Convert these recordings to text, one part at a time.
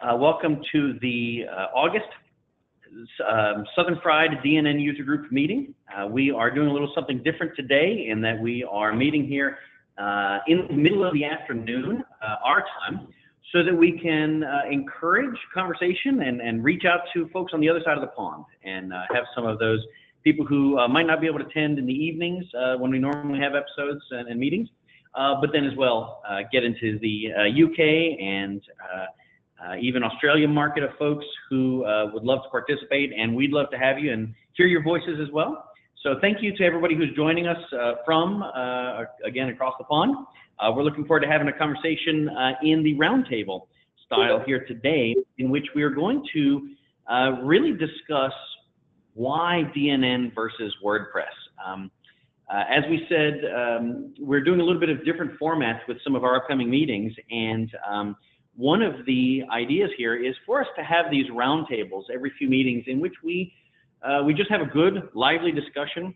Uh, welcome to the uh, August um, Southern Fried DNN User Group meeting. Uh, we are doing a little something different today in that we are meeting here uh, in the middle of the afternoon, uh, our time, so that we can uh, encourage conversation and, and reach out to folks on the other side of the pond and have some of those people who might not be able to attend in the evenings when we normally have episodes and, and meetings. Uh, but then as well uh, get into the UK uh, even Australian market of folks who would love to participate, and we'd love to have you and hear your voices as well. So thank you to everybody who's joining us from, again, across the pond. we're looking forward to having a conversation in the roundtable style here today, in which we are going to really discuss why DNN versus WordPress. Um, uh, as we said, um, we're doing a little bit of different formats with some of our upcoming meetings, and um, one of the ideas here is for us to have these roundtables every few meetings in which we uh, we just have a good, lively discussion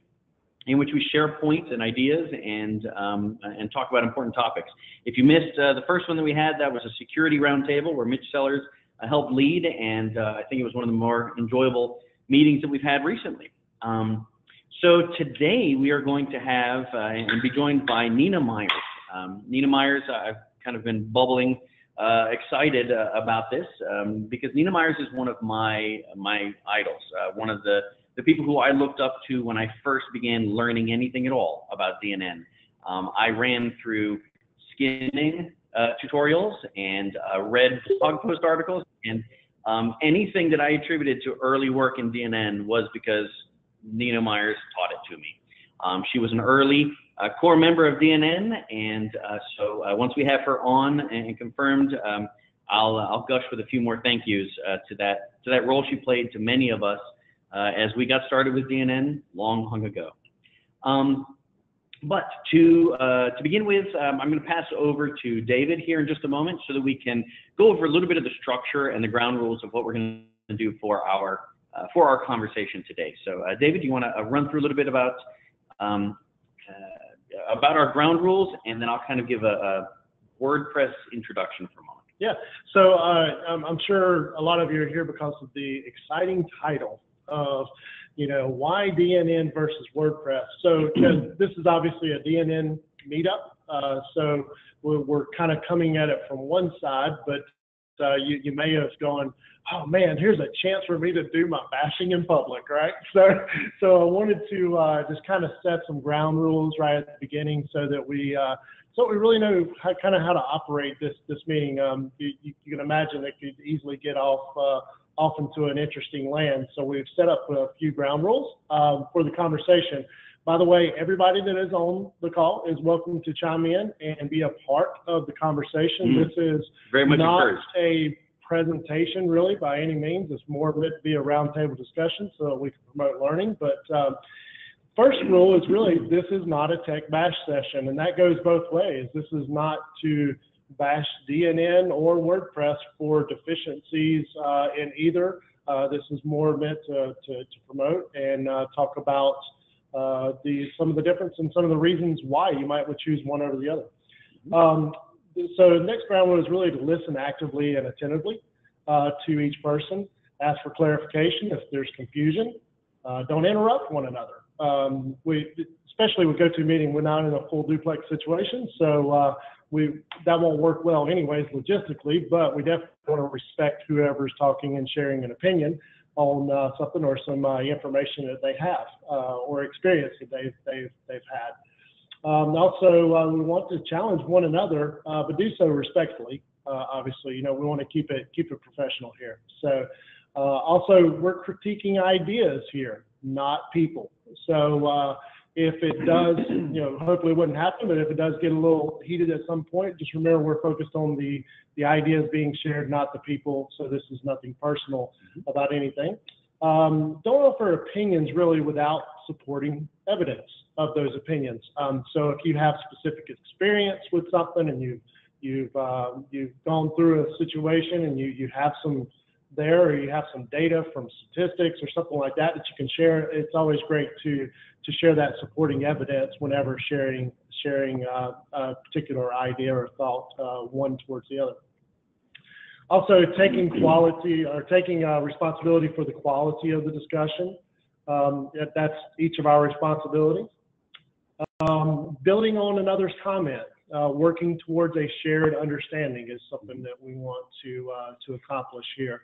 in which we share points and ideas and um, and talk about important topics. If you missed uh, the first one that we had, that was a security roundtable where Mitch Sellers uh, helped lead, and uh, I think it was one of the more enjoyable meetings that we've had recently. Um, so today we are going to have uh, and be joined by Nina Meiers. Um, Nina Meiers, uh, I've kind of been bubbling, uh, excited uh, about this um, because Nina Meiers is one of my my idols, uh, one of the the people who I looked up to when I first began learning anything at all about DNN. Um, I ran through skinning uh, tutorials and read blog post articles and um, anything that I attributed to early work in DNN was because Nina Meiers taught it to me. Um, she was an early uh, core member of DNN, and uh, so uh, once we have her on and confirmed, um, I'll uh, I'll gush with a few more thank yous uh, to that to that role she played to many of us uh, as we got started with DNN long, long ago. Um, but to to begin with, um, I'm going to pass over to David here in just a moment so that we can go over a little bit of the structure and the ground rules of what we're going to do for our uh, for our conversation today. So, uh, David, do you want to uh, run through a little bit about um, about our ground rules, and then I'll kind of give a, a WordPress introduction for a moment. Yeah. So I'm, I'm sure a lot of you are here because of the exciting title of you know, why DNN versus WordPress? So, you know, this is obviously a DNN meetup. Uh, so we're, we're, kind of coming at it from one side, but uh, you, you may have gone, oh man, here's a chance for me to do my bashing in public, right? So, so I wanted to uh, just kind of set some ground rules right at the beginning so that we, uh, so we really know how, kind of how to operate this this meeting. Um, you, you, you, can imagine it could easily get off uh, off into an interesting land. So we've set up a few ground rules um, for the conversation. By the way, everybody that is on the call is welcome to chime in and be a part of the conversation. Mm-hmm. This is very much not encouraged. a presentation really by any means. It's more of it to be a roundtable discussion so that we can promote learning. But um, first rule is really this is not a tech bash session, and that goes both ways. This is not to bash DNN or WordPress for deficiencies uh, in either. Uh, this is more meant to, to, to promote and uh, talk about uh, the some of the difference and some of the reasons why you might would choose one over the other. Um, so the next ground rule is really to listen actively and attentively uh, to each person, ask for clarification if there's confusion, uh, don't interrupt one another. Um, we, especially with GoToMeeting, we're not in a full duplex situation, so uh, we that won't work well anyways logistically, but we definitely want to respect whoever's talking and sharing an opinion on uh, something or some uh, information that they have uh, or experience that they've, they've, they've had. Um, also, uh, we want to challenge one another, uh, but do so respectfully. Uh, obviously, you know, we want to keep it keep it professional here. So, also, we're critiquing ideas here, not people. So, if it does, you know, hopefully it wouldn't happen, but if it does get a little heated at some point, just remember we're focused on the the ideas being shared, not the people. So this is nothing personal about anything. Um, don't offer opinions really without supporting evidence of those opinions. Um, so if you have specific experience with something and you you've uh, you've gone through a situation and you you have some there or you have some data from statistics or something like that that you can share, it's always great to to share that supporting evidence whenever sharing sharing uh, a particular idea or thought uh, one towards the other. Also, taking quality or taking uh, responsibility for the quality of the discussion. Um, That's each of our responsibilities. Um, Building on another's comment, uh, working towards a shared understanding is something that we want to, uh, to accomplish here.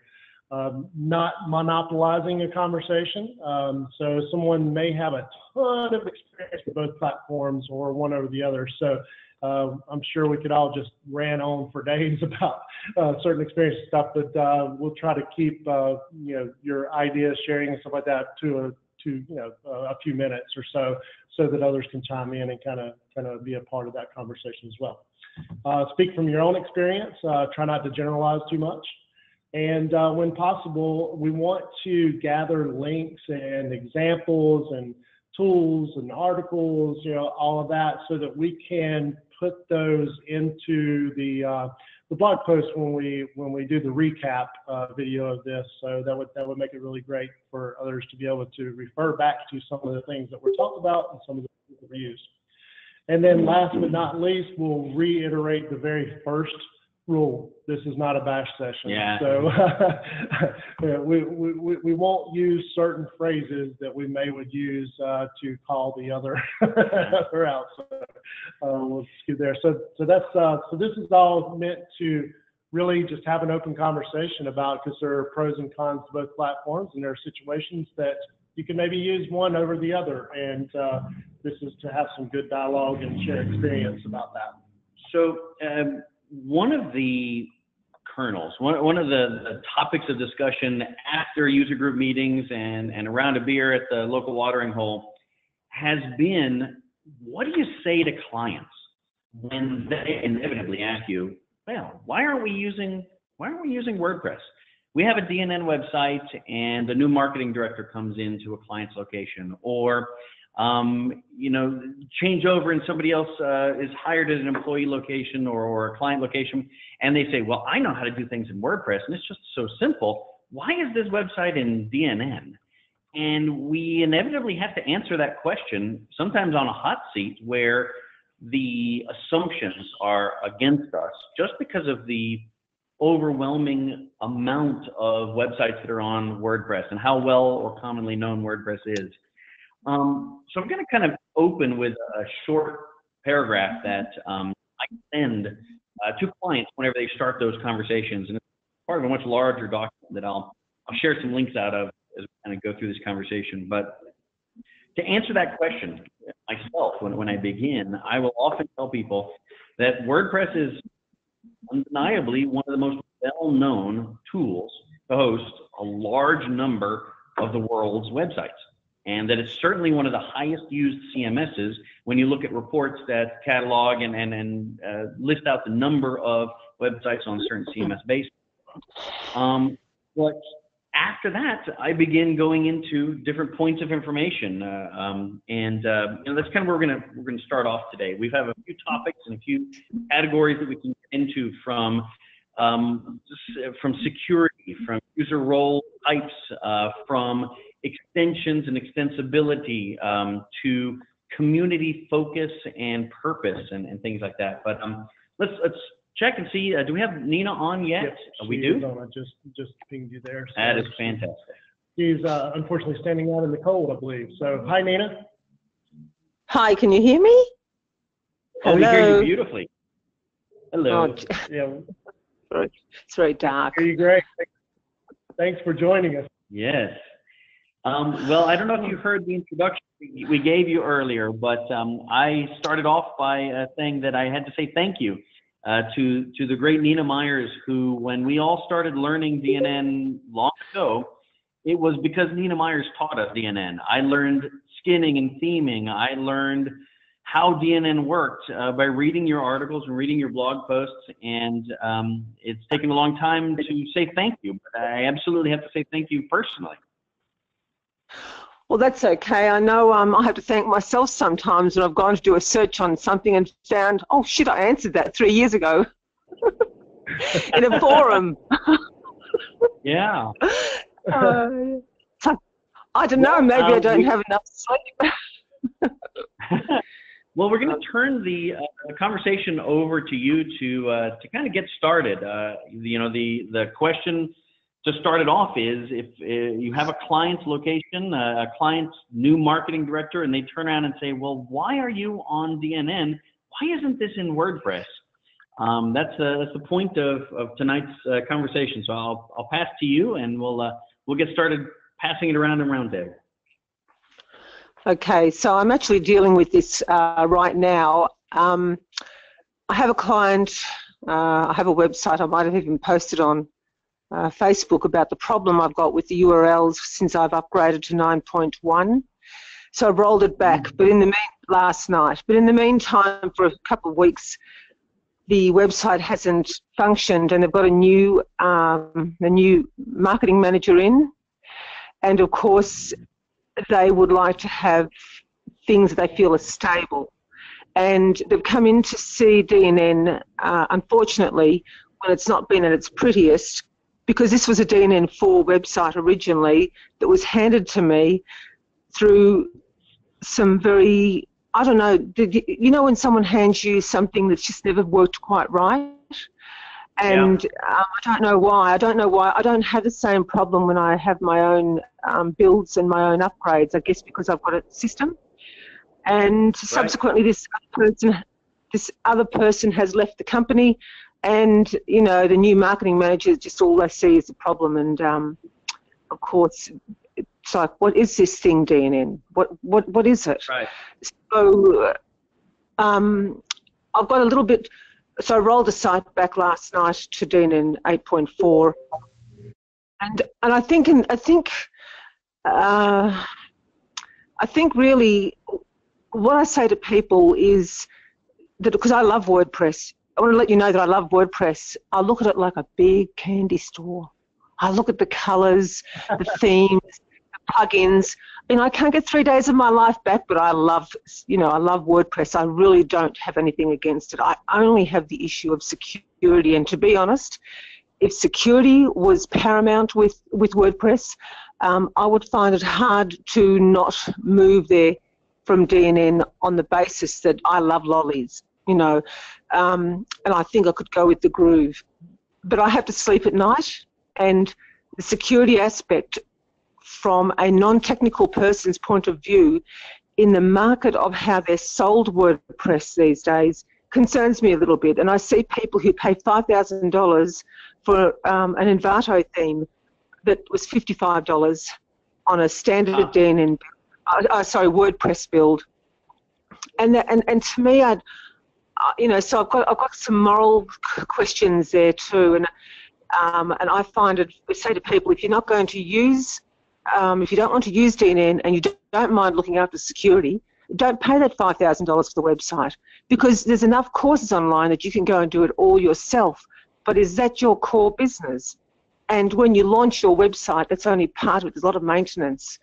Um, Not monopolizing a conversation. Um, So someone may have a ton of experience with both platforms or one over the other. So uh, I'm sure we could all just ran on for days about uh, certain experience stuff, but uh, we'll try to keep, uh, you know, your ideas sharing and stuff like that to a, to, you know, a few minutes or so, so that others can chime in and kind of, kind of be a part of that conversation as well. Uh, Speak from your own experience, uh, try not to generalize too much. And uh, when possible, we want to gather links and examples and tools and articles, you know, all of that, so that we can put those into the uh, the blog post when we when we do the recap uh, video of this. So that would that would make it really great for others to be able to refer back to some of the things that were talked about and some of the used. And then last but not least, we'll reiterate the very first rule. This is not a bash session. Yeah. So yeah, we, we, we- we won't use certain phrases that we may would use uh, to call the other other out. So uh, we'll skip there. So so that's uh, so this is all meant to really just have an open conversation about because there are pros and cons to both platforms and there are situations that you can maybe use one over the other and uh, this is to have some good dialogue and share experience about that. So um, one of the kernels, one, one of the, the topics of discussion after user group meetings and, and around a beer at the local watering hole has been, what do you say to clients when they inevitably ask you, well, why aren't we using, why aren't we using WordPress? We have a DNN website and a new marketing director comes into a client's location or um, you know, change over and somebody else uh, is hired at an employee location or, or a client location, and they say, well, I know how to do things in WordPress, and it's just so simple. Why is this website in DNN? And we inevitably have to answer that question, sometimes on a hot seat, where the assumptions are against us just because of the overwhelming amount of websites that are on WordPress and how well or commonly known WordPress is. Um, so I'm going to kind of open with a short paragraph that um, I send uh, to clients whenever they start those conversations, and it's part of a much larger document that I'll I'll share some links out of as we kind of go through this conversation. But to answer that question myself, when when I begin, I will often tell people that WordPress is undeniably one of the most well-known tools to host a large number of the world's websites and that it's certainly one of the highest used CMSs when you look at reports that catalog and, and, and uh, list out the number of websites on certain CMS bases. Um, but after that, I begin going into different points of information, uh, um, and uh, you know, that's kind of where we're gonna we're gonna start off today. We have a few topics and a few categories that we can get into from um, from security, from user role types, uh, from extensions and extensibility um, to community focus and purpose and, and things like that. But um, let's let's check and see. Uh, do we have Nina on yet? Yes, Uh, we do. on. I just just pinged you there. So That is fantastic. She's uh, unfortunately standing out in the cold, I believe. So hi, Nina. Hi, can you hear me? Oh, we hear Hello. you beautifully. Hello. Oh, Yeah, it's very dark. hear you great. Thanks for joining us. Yes. Um, well, I don't know if you heard the introduction we gave you earlier, but um, I started off by uh, saying that I had to say thank you uh, to to the great Nina Meiers, who, when we all started learning DNN long ago, it was because Nina Meiers taught us DNN. I learned skinning and theming. I learned how DNN worked uh, by reading your articles and reading your blog posts, and um, it's taken a long time to say thank you, but I absolutely have to say thank you personally. Well, that's okay. I know um, I have to thank myself sometimes when I've gone to do a search on something and found, oh shit, I answered that three years ago in a forum. Yeah. Uh, I don't know. Maybe Well, I don't we- have enough sleep. Well, we're going to turn the, uh, the conversation over to you to uh, to kind of get started. Uh, you know, the the question to start it off is if uh, you have a client's location, uh, a client's new marketing director, and they turn around and say, "Well, why are you on DNN? Why isn't this in WordPress?" Um, that's uh, that's the point of of tonight's conversation. So I'll I'll pass to you, and we'll we'll get started passing it around and around, Dave. Okay, so I'm actually dealing with this uh, right now. Um, I have a client, uh, I have a website, I might have even posted on uh, Facebook about the problem I've got with the URLs since I've upgraded to 9.1. So I've rolled it back, but in the mean, last night. But in the meantime, for a couple of weeks, the website hasn't functioned, and they've got a new um, a new marketing manager in, and of course they would like to have things they feel are stable. And they've come in to see DNN, uh, unfortunately, when it's not been at its prettiest, because this was a DNN4 website originally that was handed to me through some very, I don't know, you know when someone hands you something that's just never worked quite right? and yeah. um, I don't know why. I don't know why. I don't have the same problem when I have my own um, builds and my own upgrades. I guess because I've got a system. And right. subsequently, this person, this other person has left the company, and you know the new marketing manager just all they see is the problem. And um, of course, it's like, what is this thing, DNN? What what what is it? Right. So. Um, I've got a little bit so I rolled the site back last night to DNN 8.4, and and I think in, I think uh, I think really what I say to people is that because I love WordPress, I want to let you know that I love WordPress. I look at it like a big candy store. I look at the colors, the themes, the plugins. You know, I can't get three days of my life back, but I love, you know, I love WordPress. I really don't have anything against it. I only have the issue of security. And to be honest, if security was paramount with, with WordPress, um, I would find it hard to not move there from DNN on the basis that I love lollies, you know, um, and I think I could go with the groove. But I have to sleep at night, and the security aspect from a non-technical person's point of view in the market of how they're sold WordPress these days concerns me a little bit. And I see people who pay $5,000 for um, an Envato theme that was $55 on a standard ah. DNN, uh, uh, sorry, WordPress build. And, that, and, and to me, I'd, you know, so I've got, I've got some moral questions there too. And, um, and I find it, we say to people, if you're not going to use um, if you don't want to use DNN and you don't mind looking after security, don't pay that $5,000 for the website because there's enough courses online that you can go and do it all yourself. But is that your core business? And when you launch your website, that's only part of it. There's a lot of maintenance.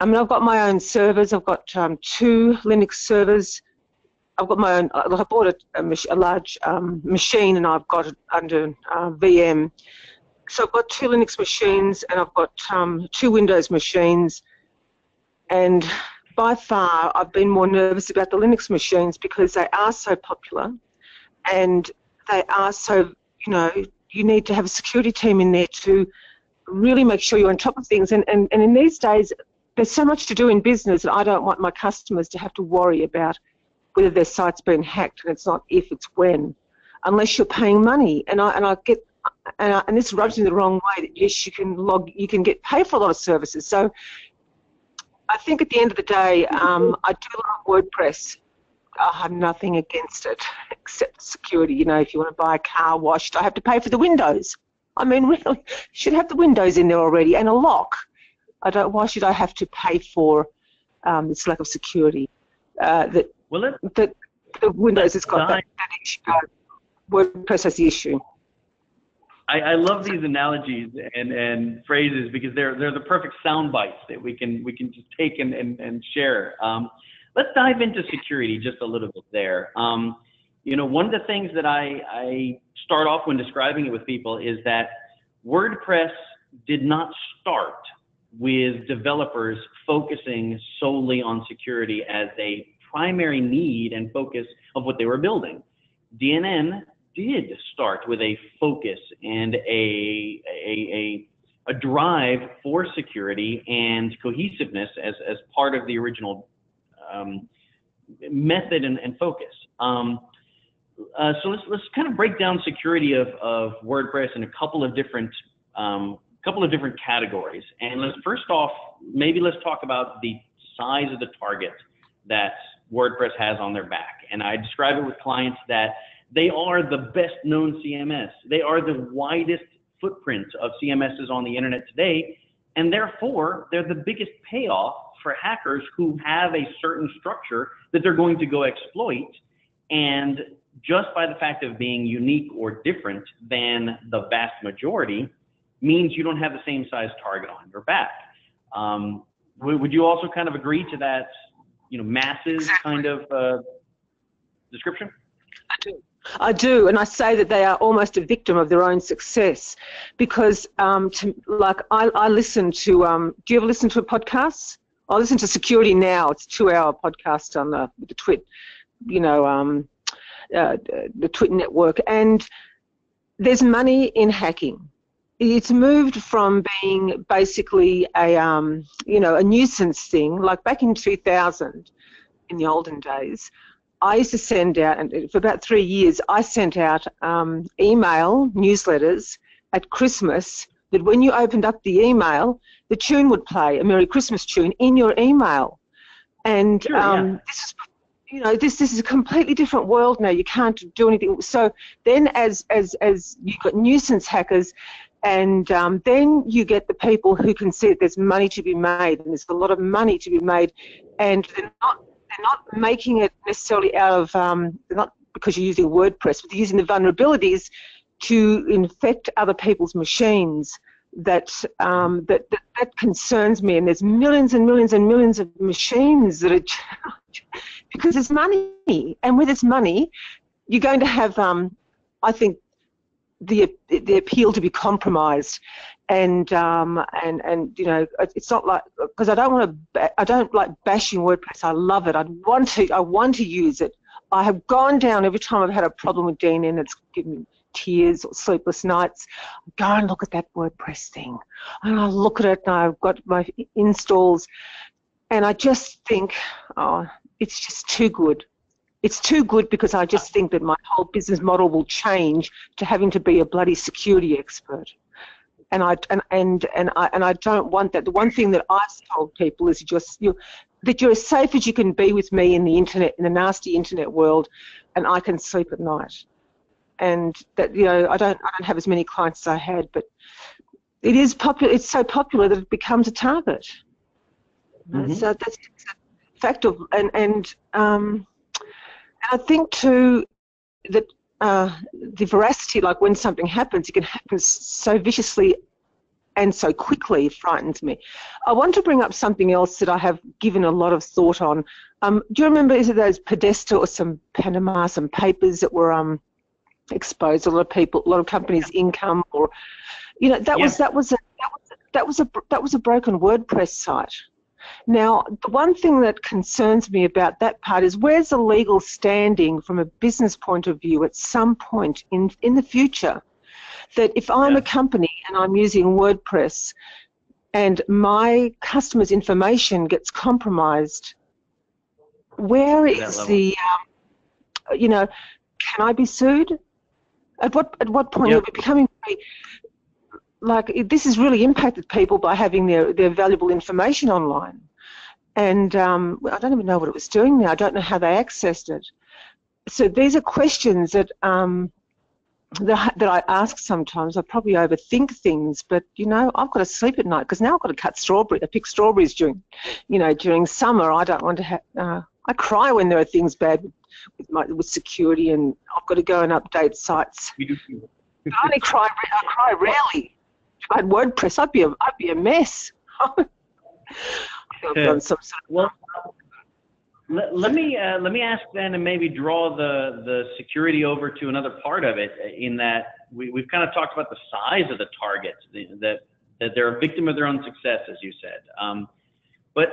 I mean, I've got my own servers. I've got um, two Linux servers. I've got my own. I bought a, a, a large um, machine, and I've got it under uh, VM. So I've got two Linux machines and I've got um, two Windows machines. And by far, I've been more nervous about the Linux machines because they are so popular and they are so, you know, you need to have a security team in there to really make sure you're on top of things. And, and, and in these days, there's so much to do in business that I don't want my customers to have to worry about whether their site's been hacked. And it's not if, it's when, unless you're paying money. And I, and I get and, uh, and this rubs me the wrong way that yes, you can log, you can get paid for a lot of services. So I think at the end of the day, um, I do love WordPress. I have nothing against it except security. You know, if you want to buy a car washed, I have to pay for the windows. I mean, really, should have the windows in there already and a lock. I don't. Why should I have to pay for um, this lack of security? Uh, that well, it, that the Windows has got that, that issue. Uh, WordPress has the issue. I, I love these analogies and, and phrases because they're they're the perfect sound bites that we can we can just take and, and, and share. Um, let's dive into security just a little bit there. Um, you know, one of the things that I, I start off when describing it with people is that WordPress did not start with developers focusing solely on security as a primary need and focus of what they were building. DNN did start with a focus and a, a, a, a drive for security and cohesiveness as, as part of the original um, method and, and focus. Um, uh, so let's, let's kind of break down security of, of WordPress in a couple of different um, couple of different categories. And let's first off, maybe let's talk about the size of the target that WordPress has on their back. And I describe it with clients that they are the best known CMS. They are the widest footprint of CMSs on the internet today. And therefore, they're the biggest payoff for hackers who have a certain structure that they're going to go exploit. And just by the fact of being unique or different than the vast majority means you don't have the same size target on your back. Um, would you also kind of agree to that, you know, masses kind of uh, description? I do. I do, and I say that they are almost a victim of their own success, because um, to, like I, I listen to. Um, do you ever listen to a podcast? I listen to Security Now. It's a two-hour podcast on the, the Twit, you know, um, uh, the Twit network, and there's money in hacking it's moved from being basically a um, you know a nuisance thing. Like back in 2000 in the olden days i used to send out and for about three years i sent out um, email newsletters at christmas that when you opened up the email the tune would play a merry christmas tune in your email. And sure, um, yeah. this is you know this this is a completely different world now. You can't do anything. So then as as as you've got nuisance hackers and um, then you get the people who can see that there's money to be made, and there's a lot of money to be made, and they're not they're not making it necessarily out of um, not because you're using WordPress, but they're using the vulnerabilities to infect other people's machines. That, um, that, that that concerns me, and there's millions and millions and millions of machines that are because there's money, and with this money, you're going to have, um, I think, the the appeal to be compromised and um, and and you know it's not like because I don't want to I don't like bashing WordPress. I love it. I want to I want to use it. I have gone down every time I've had a problem with DNN. It's given me tears or sleepless nights. Go and look at that WordPress thing, and I look at it, and I've got my installs, and I just think, oh, it's just too good it's too good because I just think that my whole business model will change to having to be a bloody security expert. And I and and and I and I don't want that. The one thing that I've told people is just you that you're as safe as you can be with me in the internet in the nasty internet world, and I can sleep at night. And that you know I don't I don't have as many clients as I had, but it is popular. It's so popular that it becomes a target. Mm-hmm. So that's a fact of and and um, I think too that uh, the veracity, like when something happens, it can happen so viciously and so quickly, frightens me. I want to bring up something else that I have given a lot of thought on. Um, do you remember is it those Podesta or some Panama, some papers that were um, exposed? A lot of people, a lot of companies' income, or you know, that yeah. was that was a that was a, that was a that was a broken WordPress site. Now, the one thing that concerns me about that part is where's the legal standing from a business point of view at some point in, in the future? That if I'm yeah. a company and I'm using WordPress and my customer's information gets compromised, where is the, um, you know, can I be sued? At what at what point yep. are we becoming like this has really impacted people by having their, their valuable information online. And um, I don't even know what it was doing now. I don't know how they accessed it. So these are questions that um, that, that I ask sometimes. I probably overthink things, but you know, I've got to sleep at night because now I've got to cut strawberry. I pick strawberries during, you know, during summer. I don't want to have. Uh, I cry when there are things bad with, with, my, with security, and I've got to go and update sites. I only cry. I cry rarely had WordPress, I'd be a, I'd be a mess. yeah. well, let, let me uh, let me ask then, and maybe draw the the security over to another part of it. In that we, we've kind of talked about the size of the targets, that that they're a victim of their own success, as you said. Um, but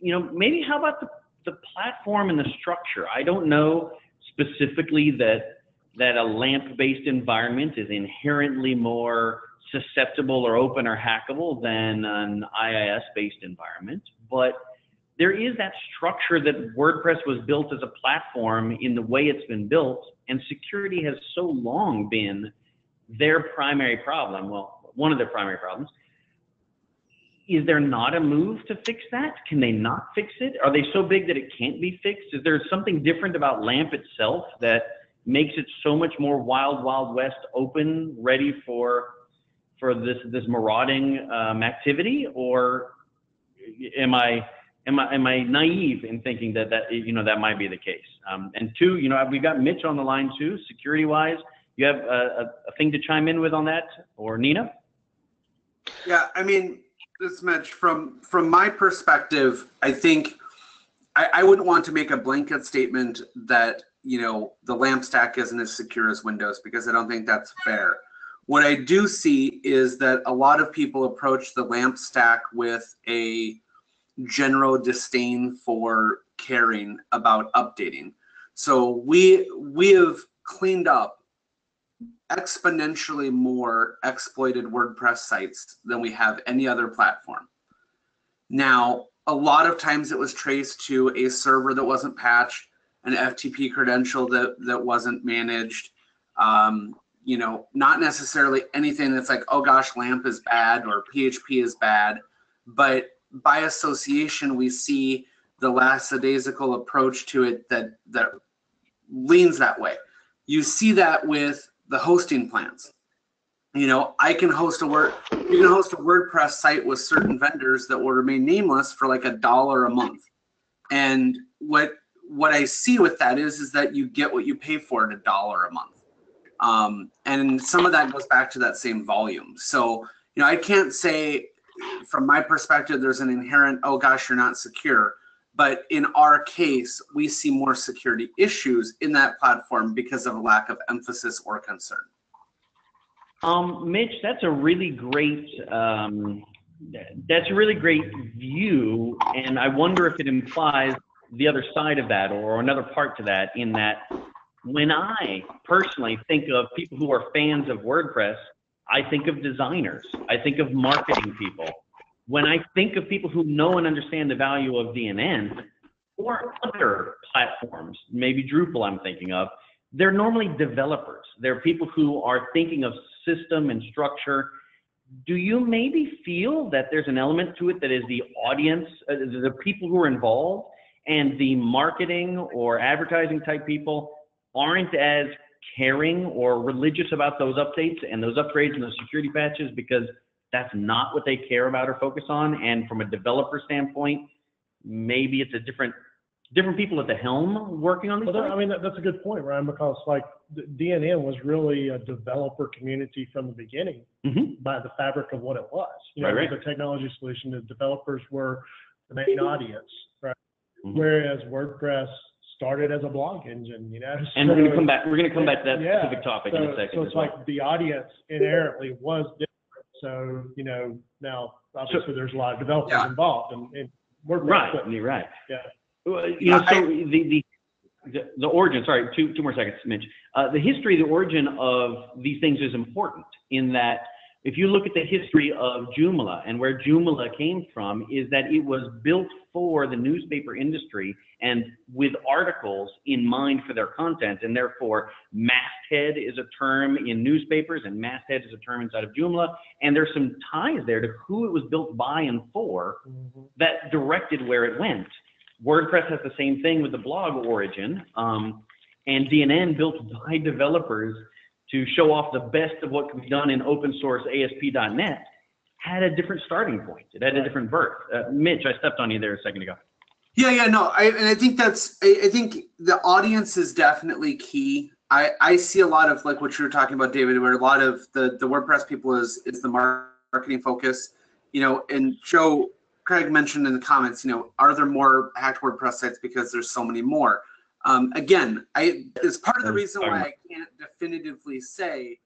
you know, maybe how about the the platform and the structure. I don't know specifically that that a LAMP-based environment is inherently more susceptible or open or hackable than an IIS-based environment, but there is that structure that WordPress was built as a platform in the way it's been built, and security has so long been their primary problem. Well, one of their primary problems. Is there not a move to fix that? Can they not fix it? Are they so big that it can't be fixed? Is there something different about LAMP itself that makes it so much more wild, wild west open, ready for for this this marauding um, activity, or am I am I am I naive in thinking that that you know that might be the case? Um, and two, you know, we've got Mitch on the line too, security wise. You have a, a, thing to chime in with on that, or Nina? Yeah, I mean, this Mitch from from my perspective, I think I, I wouldn't want to make a blanket statement that you know the lamp stack isn't as secure as Windows because I don't think that's fair. What I do see is that a lot of people approach the lamp stack with a general disdain for caring about updating. So we we have cleaned up exponentially more exploited WordPress sites than we have any other platform. Now, a lot of times it was traced to a server that wasn't patched, an FTP credential that that wasn't managed. Um, you know, not necessarily anything that's like, oh gosh, LAMP is bad or PHP is bad, but by association, we see the lackadaisical approach to it that that leans that way. You see that with the hosting plans. You know, I can host a word you can host a WordPress site with certain vendors that will remain nameless for like a dollar a month. And what what I see with that is is that you get what you pay for at a dollar a month. Um, and some of that goes back to that same volume. So, you know, I can't say from my perspective there's an inherent, oh gosh, you're not secure. But in our case, we see more security issues in that platform because of a lack of emphasis or concern. Um, Mitch, that's a really great um, that's a really great view, and I wonder if it implies the other side of that or another part to that. In that, when I personally think of people who are fans of WordPress, I think of designers, I think of marketing people, when I think of people who know and understand the value of DNN or other platforms, maybe Drupal I'm thinking of, they're normally developers. They're people who are thinking of system and structure. Do you maybe feel that there's an element to it that is the audience, uh, the people who are involved, and the marketing or advertising type people aren't as caring or religious about those updates and those upgrades and those security patches because that's not what they care about or focus on. And from a developer standpoint, maybe it's a different different people at the helm working on these. Well, that, I mean, that, that's a good point, Ryan, because like DNN was really a developer community from the beginning Mhm. by the fabric of what it was. You know, Right, it was a technology solution. The developers were the main audience, right? Mhm. Whereas WordPress started as a blog engine, you know. And we're going to come back. We're going to come back to that Yeah, specific topic so, in a second So it's well. like the audience inherently was different. So, you know, now obviously there's a lot of developers Yeah. involved and, and WordPress. Right, but- you're right. Yeah. Well, You know, Yeah, so the, the, the, the origin, sorry, two, two more seconds, Mitch. Uh, the history, the origin of these things is important in that if you look at the history of Joomla and where Joomla came from is that it was built for the newspaper industry and with articles in mind for their content and therefore masthead is a term in newspapers and masthead is a term inside of Joomla and there's some ties there to who it was built by and for Mhm. that directed where it went. WordPress has the same thing with the blog origin, um, and DNN built by developers to show off the best of what can be done in open source ASP.NET had a different starting point. It had a different birth. Uh, Mitch, I stepped on you there a second ago. Yeah, yeah, no, I, and I think that's, I, I think the audience is definitely key. I, I see a lot of like what you were talking about, David, where a lot of the, the WordPress people is, is the marketing focus, you know, and Joe, Craig mentioned in the comments, you know, are there more hacked WordPress sites because there's so many more? Um, again, I, it's part of the reason why I can't definitively say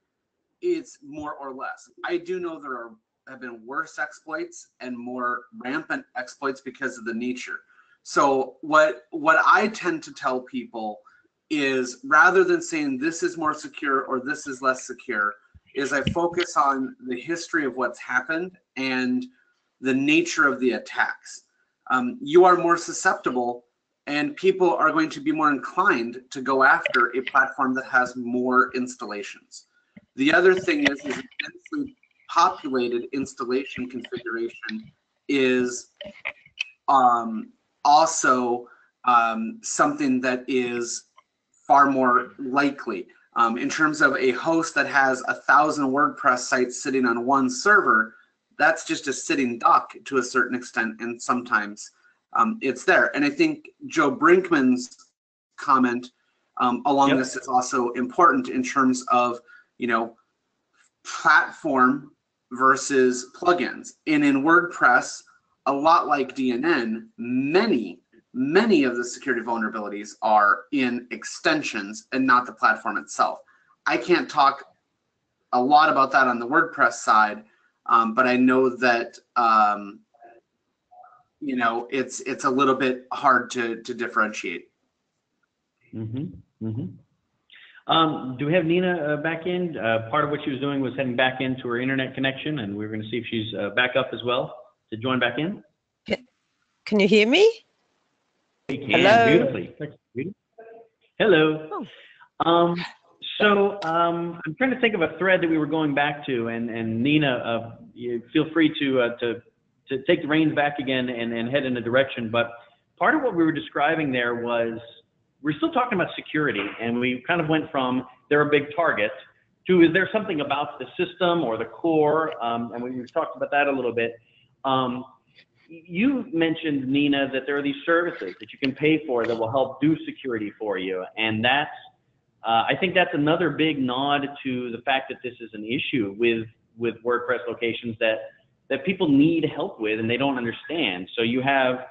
it's more or less. I do know there are, have been worse exploits and more rampant exploits because of the nature. So what what I tend to tell people is rather than saying this is more secure or this is less secure, is I focus on the history of what's happened and the nature of the attacks. Um, you are more susceptible and people are going to be more inclined to go after a platform that has more installations. The other thing is, is densely populated installation configuration is um, also um, something that is far more likely. Um, in terms of a host that has a thousand WordPress sites sitting on one server, that's just a sitting duck to a certain extent, and sometimes um, it's there. And I think Joe Brinkman's comment um, along Yep. this is also important in terms of, you know, platform versus plugins. And in WordPress, a lot like DNN, many, many of the security vulnerabilities are in extensions and not the platform itself. I can't talk a lot about that on the WordPress side, um, but I know that um, you know it's it's a little bit hard to to differentiate. Mm-hmm, mm-hmm. Um, do we have Nina uh, back in? Uh, part of what she was doing was heading back into her internet connection, and we are going to see if she's uh, back up as well to join back in. Can you hear me? We can Hello? beautifully. Beautiful. Hello. Um, so um, I'm trying to think of a thread that we were going back to, and and Nina, uh, you feel free to uh, to to take the reins back again and, and head in a direction. But part of what we were describing there was we're still talking about security, and we kind of went from they're a big target to is there something about the system or the core, um, and we, we've talked about that a little bit. Um, you mentioned Nina that there are these services that you can pay for that will help do security for you, and that's uh, I think that's another big nod to the fact that this is an issue with with WordPress locations that that people need help with and they don't understand. So you have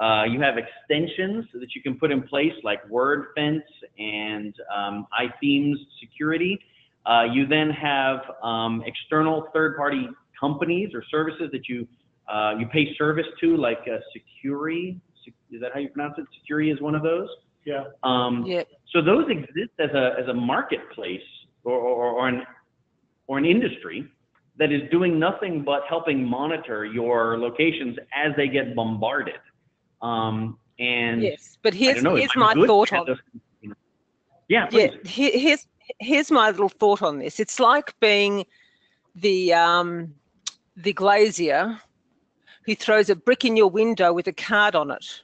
uh, you have extensions that you can put in place like WordFence and um, iThemes security. Uh, you then have um, external third-party companies or services that you uh, you pay service to, like uh, Sucuri. Is that how you pronounce it? Sucuri is one of those. Yeah. Um, Yeah. so those exist as a as a marketplace or, or, or an or an industry that is doing nothing but helping monitor your locations as they get bombarded. Um, and Yes, but here's know, here's my thought on those- Yeah, yeah. please. Here, here's here's my little thought on this. It's like being the um, the glazier who throws a brick in your window with a card on it.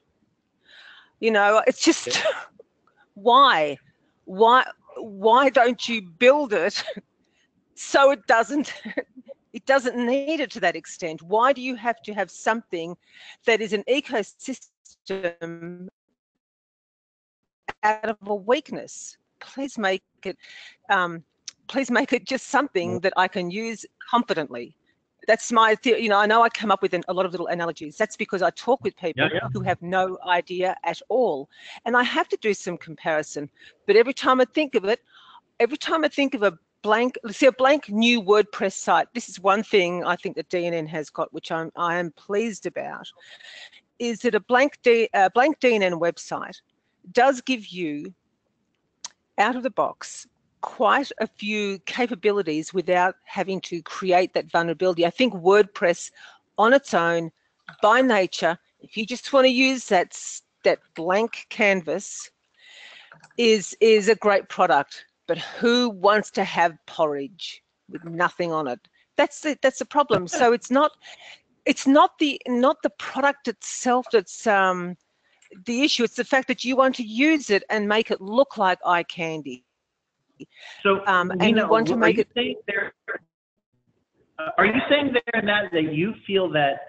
You know, it's just why, why, why don't you build it so it doesn't it doesn't need it to that extent? Why do you have to have something that is an ecosystem out of a weakness? Please make it, um, please make it just something that I can use confidently. That's my, you know, I know I come up with an, a lot of little analogies. That's because I talk with people yeah. who have no idea at all. And I have to do some comparison. But every time I think of it, every time I think of a blank, see a blank new WordPress site, this is one thing I think that DNN has got, which I'm, I am pleased about, is that a blank, D, uh, blank DNN website does give you out of the box quite a few capabilities without having to create that vulnerability. I think WordPress on its own, by nature, if you just want to use that that blank canvas, is is a great product. But who wants to have porridge with nothing on it? That's the that's the problem. So it's not it's not the not the product itself that's um, the issue. It's the fact that you want to use it and make it look like eye candy. So, Um, and Nina, want to are make you it- saying there, uh, are you saying there in that that you feel that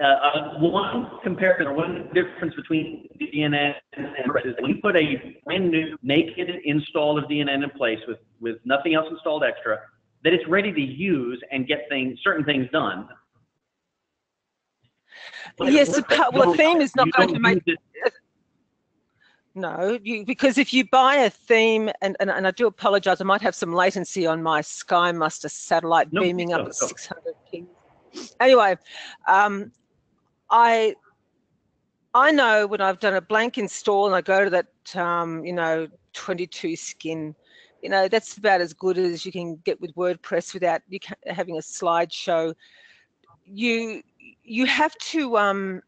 uh, uh, one comparison or one difference between DNN and is when you put a brand new naked install of DNN in place with with nothing else installed extra, that it's ready to use and get things certain things done. But Yes, the well, a theme is not going to make it- No, you, because if you buy a theme, and, and, and I do apologize, I might have some latency on my Sky Muster satellite No, beaming up at go. 600 ping. Anyway, um, I I know when I've done a blank install and I go to that, um, you know, 22 skin, you know, that's about as good as you can get with WordPress without you having a slideshow. You you have to um,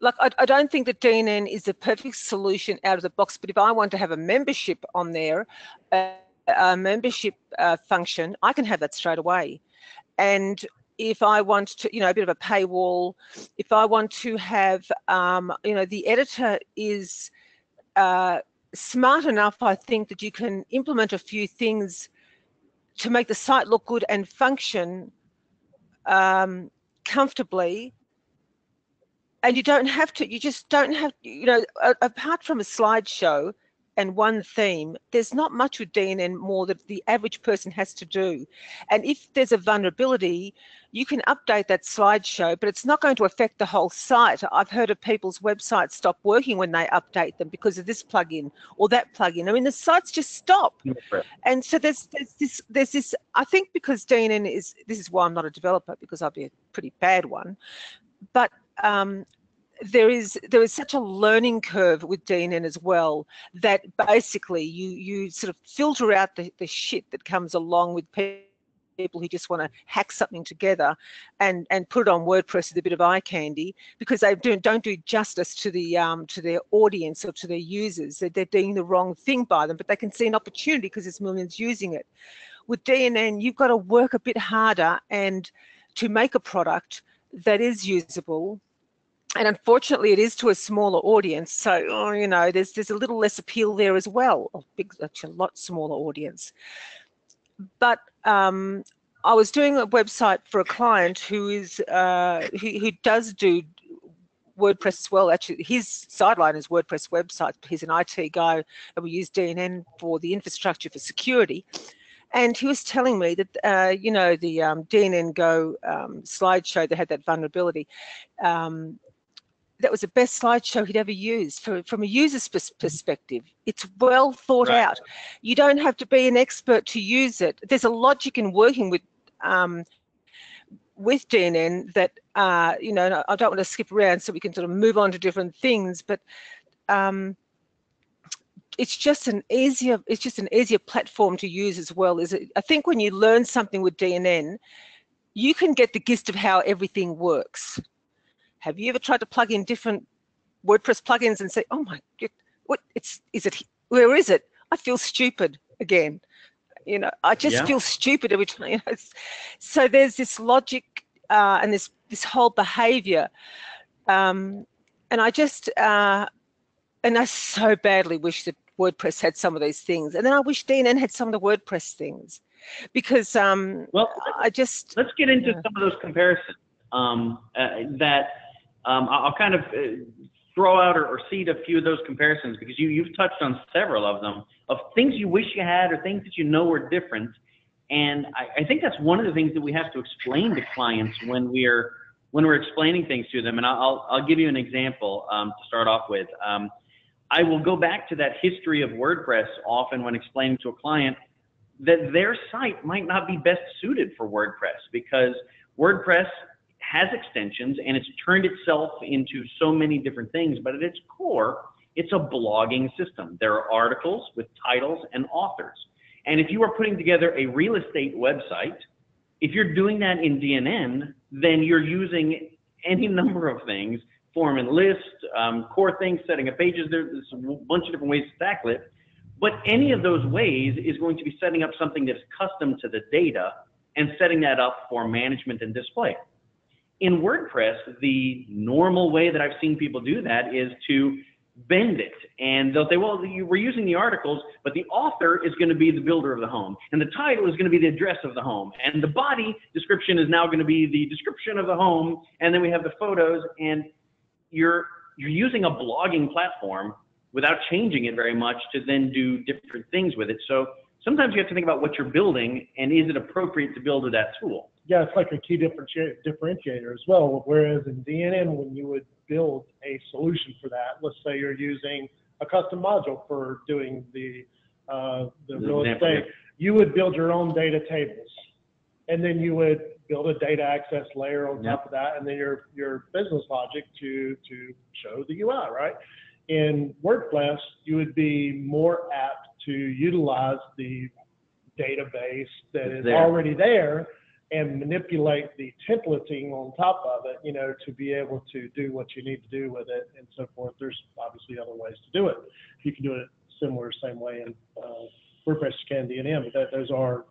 like I, I, don't think that DNN is the perfect solution out of the box. But if I want to have a membership on there, uh, a membership uh, function, I can have that straight away. And if I want to, you know, a bit of a paywall, if I want to have, um, you know, the editor is uh, smart enough, I think, that you can implement a few things to make the site look good and function um, comfortably and you don't have to you just don't have you know apart from a slideshow and one theme there's not much with dnn more that the average person has to do. And if there's a vulnerability you can update that slideshow but it's not going to affect the whole site. I've heard of people's websites stop working when they update them because of this plugin or that plugin. I mean the sites just stop. And so there's, there's this there's this i think because dnn is this is why i'm not a developer because i'd be a pretty bad one but um, there is there is such a learning curve with DNN as well that basically you you sort of filter out the, the shit that comes along with people who just want to hack something together and and put it on WordPress with a bit of eye candy because they don't don't do justice to the um, to their audience or to their users. They're, they're doing the wrong thing by them, but they can see an opportunity because there's millions using it. With DNN, you've got to work a bit harder and to make a product that is usable and unfortunately, it is to a smaller audience. So, oh, you know, there's there's a little less appeal there as well. Oh, big, a lot smaller audience. But um, I was doing a website for a client who is uh, who, who does do WordPress as well. Actually, his sideline is WordPress website. He's an IT guy, and we use DNN for the infrastructure for security. And he was telling me that, uh, you know, the um, DNN Go um, slideshow that had that vulnerability. Um, that was the best slideshow he'd ever used for, from a user's perspective. It's well thought right. out. You don't have to be an expert to use it. There's a logic in working with um, with DNN that uh, you know I don't want to skip around so we can sort of move on to different things, but um, it's just an easier it's just an easier platform to use as well. Is it? I think when you learn something with DNN, you can get the gist of how everything works have you ever tried to plug in different WordPress plugins and say, oh my, what, it's, is it, where is it? I feel stupid again. You know, I just yeah. feel stupid every time. You know, so there's this logic uh, and this, this whole behavior. Um, and I just, uh, and I so badly wish that WordPress had some of these things. And then I wish DNN had some of the WordPress things because um, well, I just. Let's get into some of those comparisons um, uh, that um, I'll kind of uh, throw out or, or seed a few of those comparisons because you, you've touched on several of them of things you wish you had or things that you know are different. And I, I think that's one of the things that we have to explain to clients when we're when we're explaining things to them. And I'll I'll give you an example um, to start off with. Um, I will go back to that history of WordPress often when explaining to a client that their site might not be best suited for WordPress because WordPress has extensions and it's turned itself into so many different things, but at its core, it's a blogging system. There are articles with titles and authors. And if you are putting together a real estate website, if you're doing that in DNN, then you're using any number of things, form and list, um, core things, setting up pages. There's a bunch of different ways to tackle it. But any of those ways is going to be setting up something that is custom to the data and setting that up for management and display in WordPress, the normal way that I've seen people do that is to bend it. And they'll say, well, you, we're using the articles, but the author is going to be the builder of the home. And the title is going to be the address of the home. And the body description is now going to be the description of the home. And then we have the photos. And you're, you're using a blogging platform without changing it very much to then do different things with it. So sometimes you have to think about what you're building and is it appropriate to build with that tool? Yeah, it's like a key differentiator as well. Whereas in DNN, when you would build a solution for that, let's say you're using a custom module for doing the uh, the real estate, you would build your own data tables, and then you would build a data access layer on Yeah. top of that, and then your, your business logic to, to show the UI, right? In WordPress, you would be more apt to utilize the database that It's is there. already there and manipulate the templating on top of it, you know, to be able to do what you need to do with it and so forth. There's obviously other ways to do it. You can do it similar, same way in uh, WordPress you can DNN, but that, those are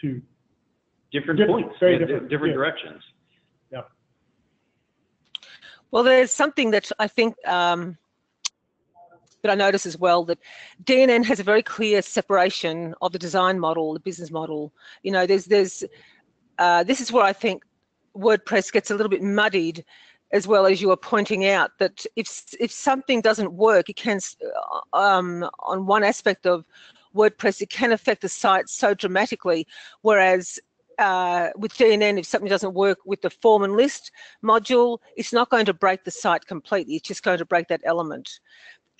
two Different Different- points, very yeah, different, different yeah. directions. Well, there's something that I think um, that I notice as well that DNN has a very clear separation of the design model, the business model. You know, there's there's uh, this is where I think WordPress gets a little bit muddied, as well as you are pointing out that if if something doesn't work, it can uh, um, on one aspect of WordPress, it can affect the site so dramatically, whereas uh, with DNN, if something doesn't work with the form and list module, it's not going to break the site completely. It's just going to break that element.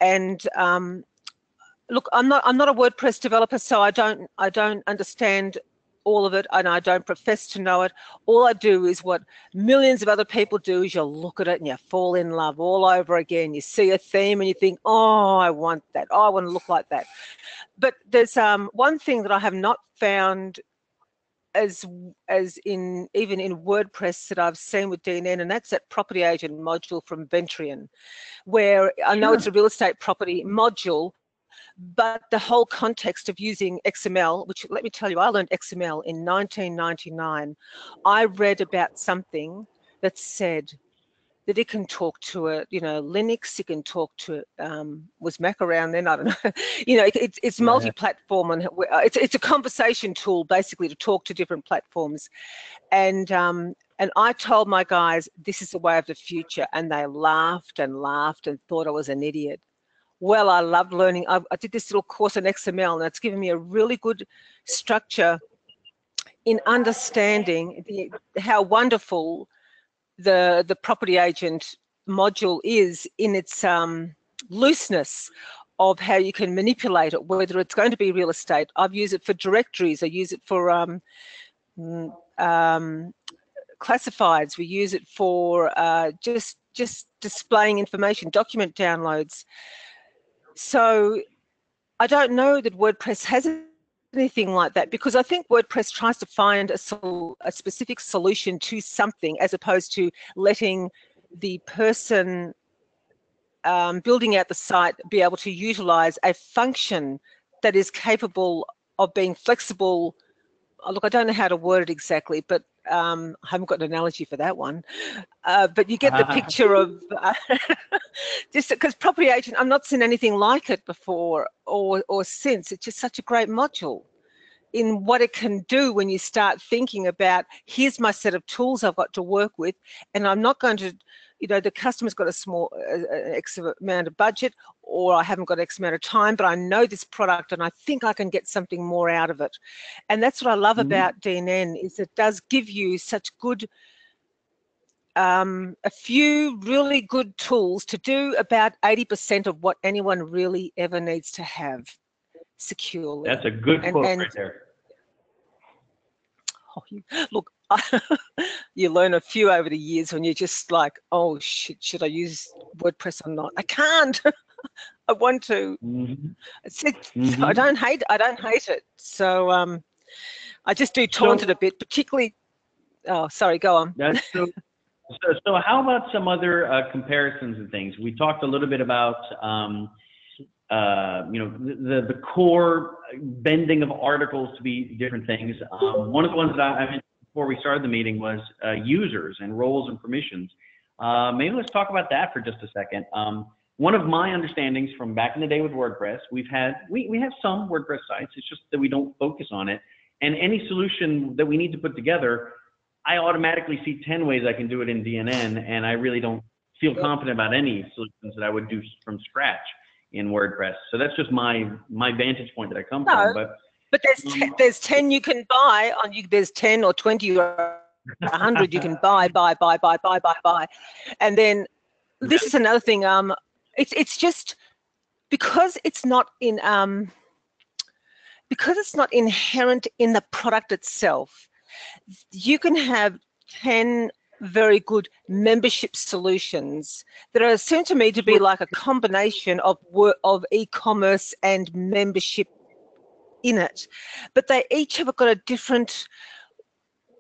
And um, look, I'm not I'm not a WordPress developer, so I don't I don't understand all of it, and I don't profess to know it. All I do is what millions of other people do: is you look at it and you fall in love all over again. You see a theme and you think, "Oh, I want that. Oh, I want to look like that." But there's um, one thing that I have not found as as in even in WordPress that I've seen with DNN, and that's that property agent module from Ventrian, where I know it's a real estate property module, but the whole context of using XML, which let me tell you, I learned XML in 1999. I read about something that said that it can talk to a, you know, Linux, it can talk to, um, was Mac around then? I don't know. you know, it, it's, it's multi-platform and uh, it's, it's a conversation tool basically to talk to different platforms. And, um, and I told my guys, this is the way of the future. And they laughed and laughed and thought I was an idiot. Well, I love learning. I, I did this little course in XML and it's given me a really good structure in understanding the, how wonderful the the property agent module is in its um, looseness of how you can manipulate it, whether it's going to be real estate. I've used it for directories. I use it for um, mm, um, classifieds. We use it for uh, just just displaying information, document downloads. So I don't know that WordPress has anything like that because I think WordPress tries to find a, sol- a specific solution to something as opposed to letting the person um, building out the site be able to utilize a function that is capable of being flexible. Look, I don't know how to word it exactly, but um, I haven't got an analogy for that one. Uh, but you get the picture of uh, just because property agent, I'm not seen anything like it before or or since. It's just such a great module in what it can do when you start thinking about here's my set of tools I've got to work with, and I'm not going to, you know, the customer's got a small uh, uh, X amount of budget, or I haven't got X amount of time, but I know this product and I think I can get something more out of it. And that's what I love Mhm. about DNN is it does give you such good um, a few really good tools to do about 80% of what anyone really ever needs to have securely. That's a good And- quote and- right there. Oh, you, look, you learn a few over the years when you're just like, oh shit, should I use WordPress or not? I can't. I want to. Mhm. It's, it's, I don't hate. I don't hate it. So um, I just do taunt it a bit, particularly. Oh, sorry. Go on. So, so, so how about some other uh, comparisons and things? We talked a little bit about, um, uh, you know, the, the core bending of articles to be different things. Um, one of the ones that I, I mentioned before we started the meeting was uh, users and roles and permissions. Uh, maybe let's talk about that for just a second. Um, one of my understandings from back in the day with WordPress, we've had, we, we have some WordPress sites, it's just that we don't focus on it. And any solution that we need to put together, I automatically see 10 ways I can do it in DNN, and I really don't feel confident about any solutions that I would do from scratch in WordPress. So that's just my my vantage point that I come No. from. But But there's te- there's ten you can buy on you. There's ten or twenty or a hundred you can buy, buy, buy, buy, buy, buy, buy, and then this is another thing. Um, it's it's just because it's not in um because it's not inherent in the product itself. you can have 10 very good membership solutions that are seem to me to be like a combination of of e-commerce and membership in it but they each have got a different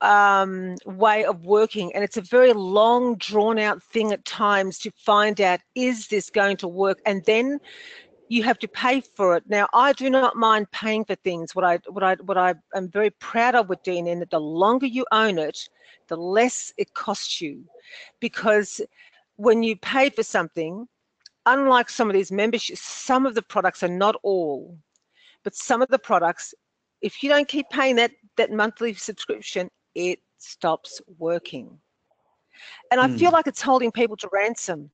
um, way of working and it's a very long drawn out thing at times to find out is this going to work? And then you have to pay for it. Now i do not mind paying for things. What i what i what i am very proud of with dnn that the longer you own it the less it costs you. Because when you pay for something unlike some of these memberships some of the products are not all. But some of the products if you don't keep paying that that monthly subscription it stops working. And I feel Hmm. like it's holding people to ransom.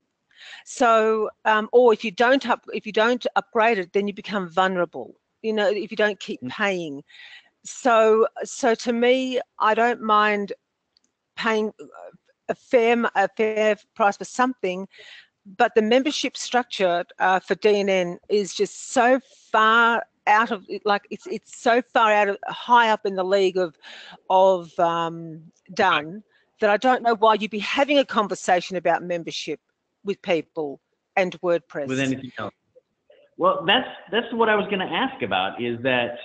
So, um, or if you don't up, if you don't upgrade it, then you become vulnerable. You know, if you don't keep Mm. paying. So, so to me, I don't mind paying a fair, a fair price for something, but the membership structure uh, for DNN is just so far out of like it's it's so far out of high up in the league of of um, done that I don't know why you'd be having a conversation about membership with people and WordPress. with anything else. Well, that's that's what I was going to ask about. Is that,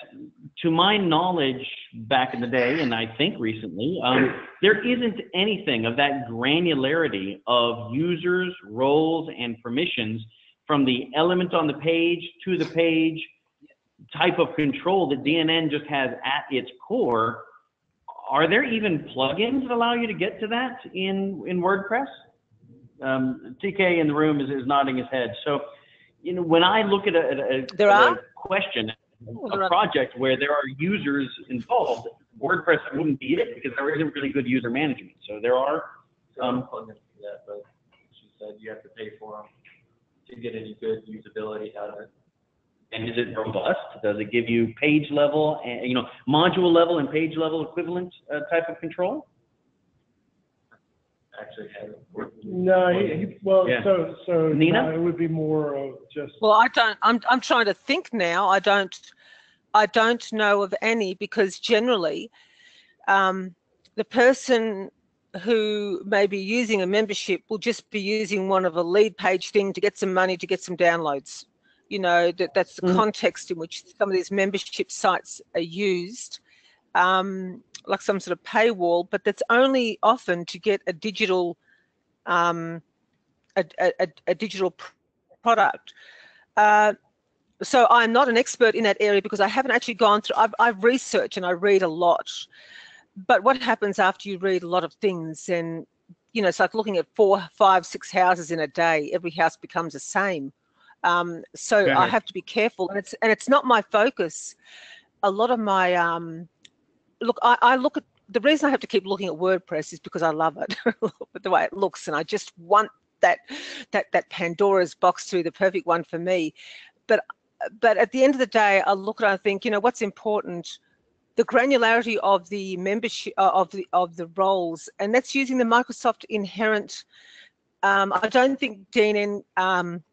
to my knowledge, back in the day, and I think recently, um, there isn't anything of that granularity of users, roles, and permissions from the element on the page to the page type of control that DNN just has at its core. Are there even plugins that allow you to get to that in in WordPress? Um, TK in the room is, is nodding his head. So, you know, when I look at a, a, There at a are? question, Oh, a are. project where there are users involved, WordPress wouldn't be it because there isn't really good user management. So there are Um, Um, plugins for that, but she said you have to pay for them to get any good usability out of it. And is it robust? Does it give you page level and, you know, module level and page level equivalent uh, type of control? Actually, haven't worked. No, he, he, well, Yeah. so, so Nina? no, it would be more of just, Well, I don't. I'm. I'm trying to think now. I don't. I don't know of any because generally, um, the person who may be using a membership will just be using one of a lead page thing to get some money to get some downloads. You know that that's the Mhm. context in which some of these membership sites are used, um, like some sort of paywall. But that's only often to get a digital, um, a, a, a- digital pr- product. Uh, so I'm not an expert in that area because I haven't actually gone through. I've, I've researched and I read a lot, but what happens after you read a lot of things and you know it's like looking at four, five, six houses in a day. Every house becomes the same. Um, so I have to be careful, and it's and it's not my focus. A lot of my um, look, I, I look at the reason I have to keep looking at WordPress is because I love it, the way it looks, and I just want that that that Pandora's box to be the perfect one for me. But but at the end of the day, I look and I think, you know, what's important, the granularity of the membership uh, of the of the roles, and that's using the Microsoft inherent. Um, I don't think DNN. Um,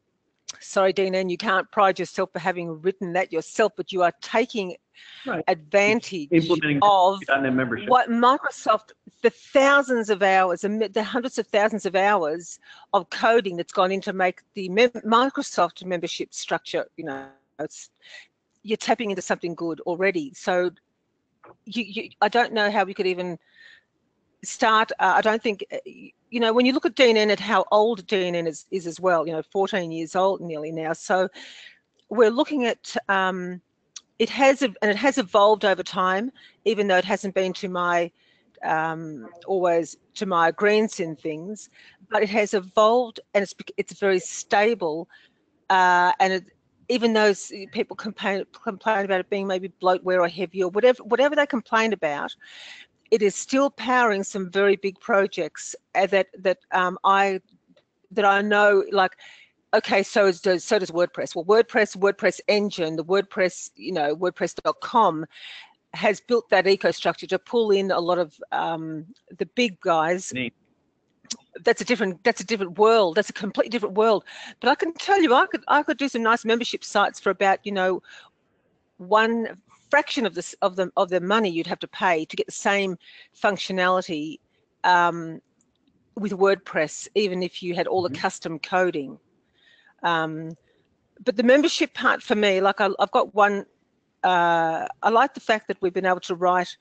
sorry, Dina, and you can't pride yourself for having written that yourself, but you are taking Right. advantage of membership. what Microsoft, the thousands of hours, the hundreds of thousands of hours of coding that's gone into make the mem- Microsoft membership structure, you know, it's you're tapping into something good already. So, you, you I don't know how we could even start. Uh, I don't think, uh, you know, when you look at DNN at how old DNN is, is as well, you know, 14 years old nearly now. So, we're looking at um, it has and it has evolved over time, even though it hasn't been to my um, always to my agreements in things, but it has evolved and it's it's very stable, uh, and it, even though people complain complain about it being maybe bloatware or heavy or whatever whatever they complain about, it is still powering some very big projects uh, that that um, I that I know like okay, so is, does so does WordPress. Well, WordPress, WordPress engine, the WordPress, you know, WordPress.com has built that eco-structure to pull in a lot of um, the big guys. Neat. That's a different. That's a different world. That's a completely different world. But I can tell you, I could I could do some nice membership sites for about you know one fraction of this of the of the money you'd have to pay to get the same functionality um, with WordPress, even if you had all the Mhm. custom coding. Um, but the membership part for me, like I, I've got one. Uh, I like the fact that we've been able to write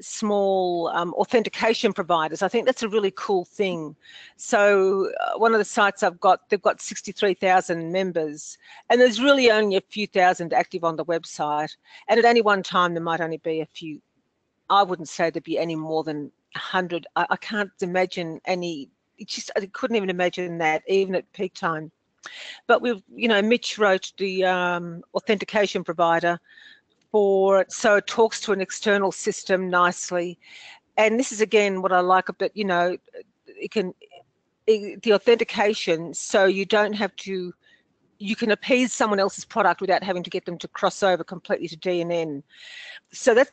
small um, authentication providers. I think that's a really cool thing. So uh, one of the sites I've got, they've got 63,000 members and there's really only a few thousand active on the website. And at any one time, there might only be a few. I wouldn't say there'd be any more than 100. I, I can't imagine any, it's just, I couldn't even imagine that even at peak time. But we've, you know, Mitch wrote the um, authentication provider for so it talks to an external system nicely. And this is again what I like a bit, you know, it can it, the authentication, so you don't have to you can appease someone else's product without having to get them to cross over completely to DNN. So that's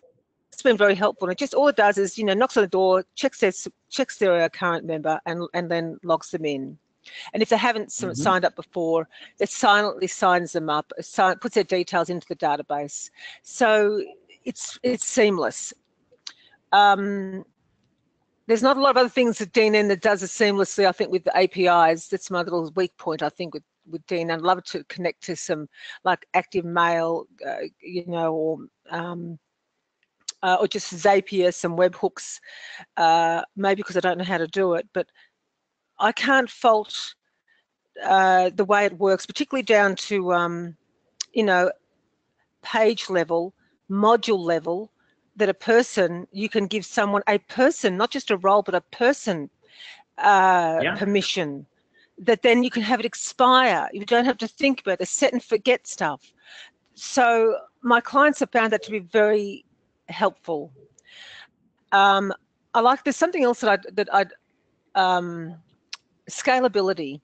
been very helpful. And it just all it does is, you know, knocks on the door, checks their checks their uh, current member, and and then logs them in. And if they haven't Mhm. signed up before, it silently signs them up, si- puts their details into the database. So it's it's seamless. Um, there's not a lot of other things that DNN that does it seamlessly. I think with the APIs, that's my little weak point. I think with with DNN, I'd love to connect to some like active mail, uh, you know, or um, uh, or just Zapier, some webhooks. Uh, maybe because I don't know how to do it, but I can't fault uh, the way it works, particularly down to um, you know page level, module level. That a person you can give someone a person, not just a role, but a person uh, Yeah. permission. That then you can have it expire. You don't have to think about the set and forget stuff. So my clients have found that to be very helpful. Um, I like there's something else that I that I'd um, scalability.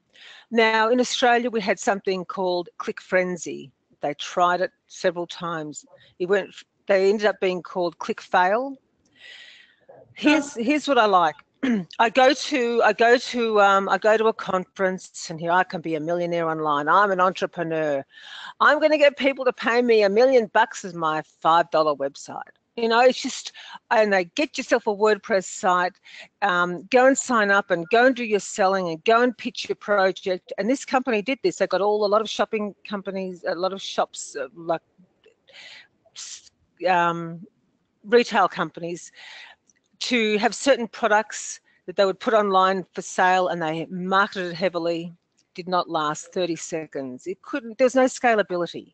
Now in Australia we had something called Click Frenzy. They tried it several times. It went. They ended up being called Click Fail. Here's here's what I like. I go to I go to um, I go to a conference and here I can be a millionaire online. I'm an entrepreneur. I'm going to get people to pay me a million bucks as my five dollar website. You know, it's just and they get yourself a WordPress site, um, go and sign up and go and do your selling and go and pitch your project. And this company did this. They got all a lot of shopping companies, a lot of shops uh, like um, retail companies to have certain products that they would put online for sale and they marketed heavily did not last 30 seconds it couldn't there's no scalability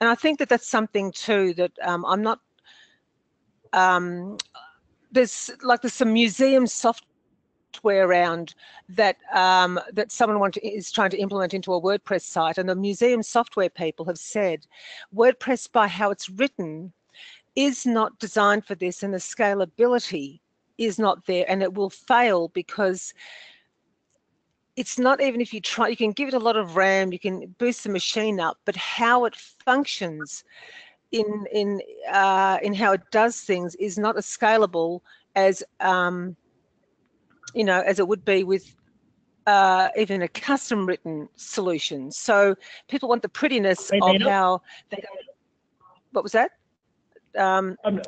and i think that that's something too that um, i'm not um, there's like there's some museum software around that um, that someone to, is trying to implement into a WordPress site, and the museum software people have said WordPress, by how it's written, is not designed for this, and the scalability is not there, and it will fail because it's not even if you try you can give it a lot of ram you can boost the machine up but how it functions in in uh, in how it does things is not as scalable as um, you know as it would be with uh, even a custom written solution. So people want the prettiness Hey, of how they. What was that? Um, Um,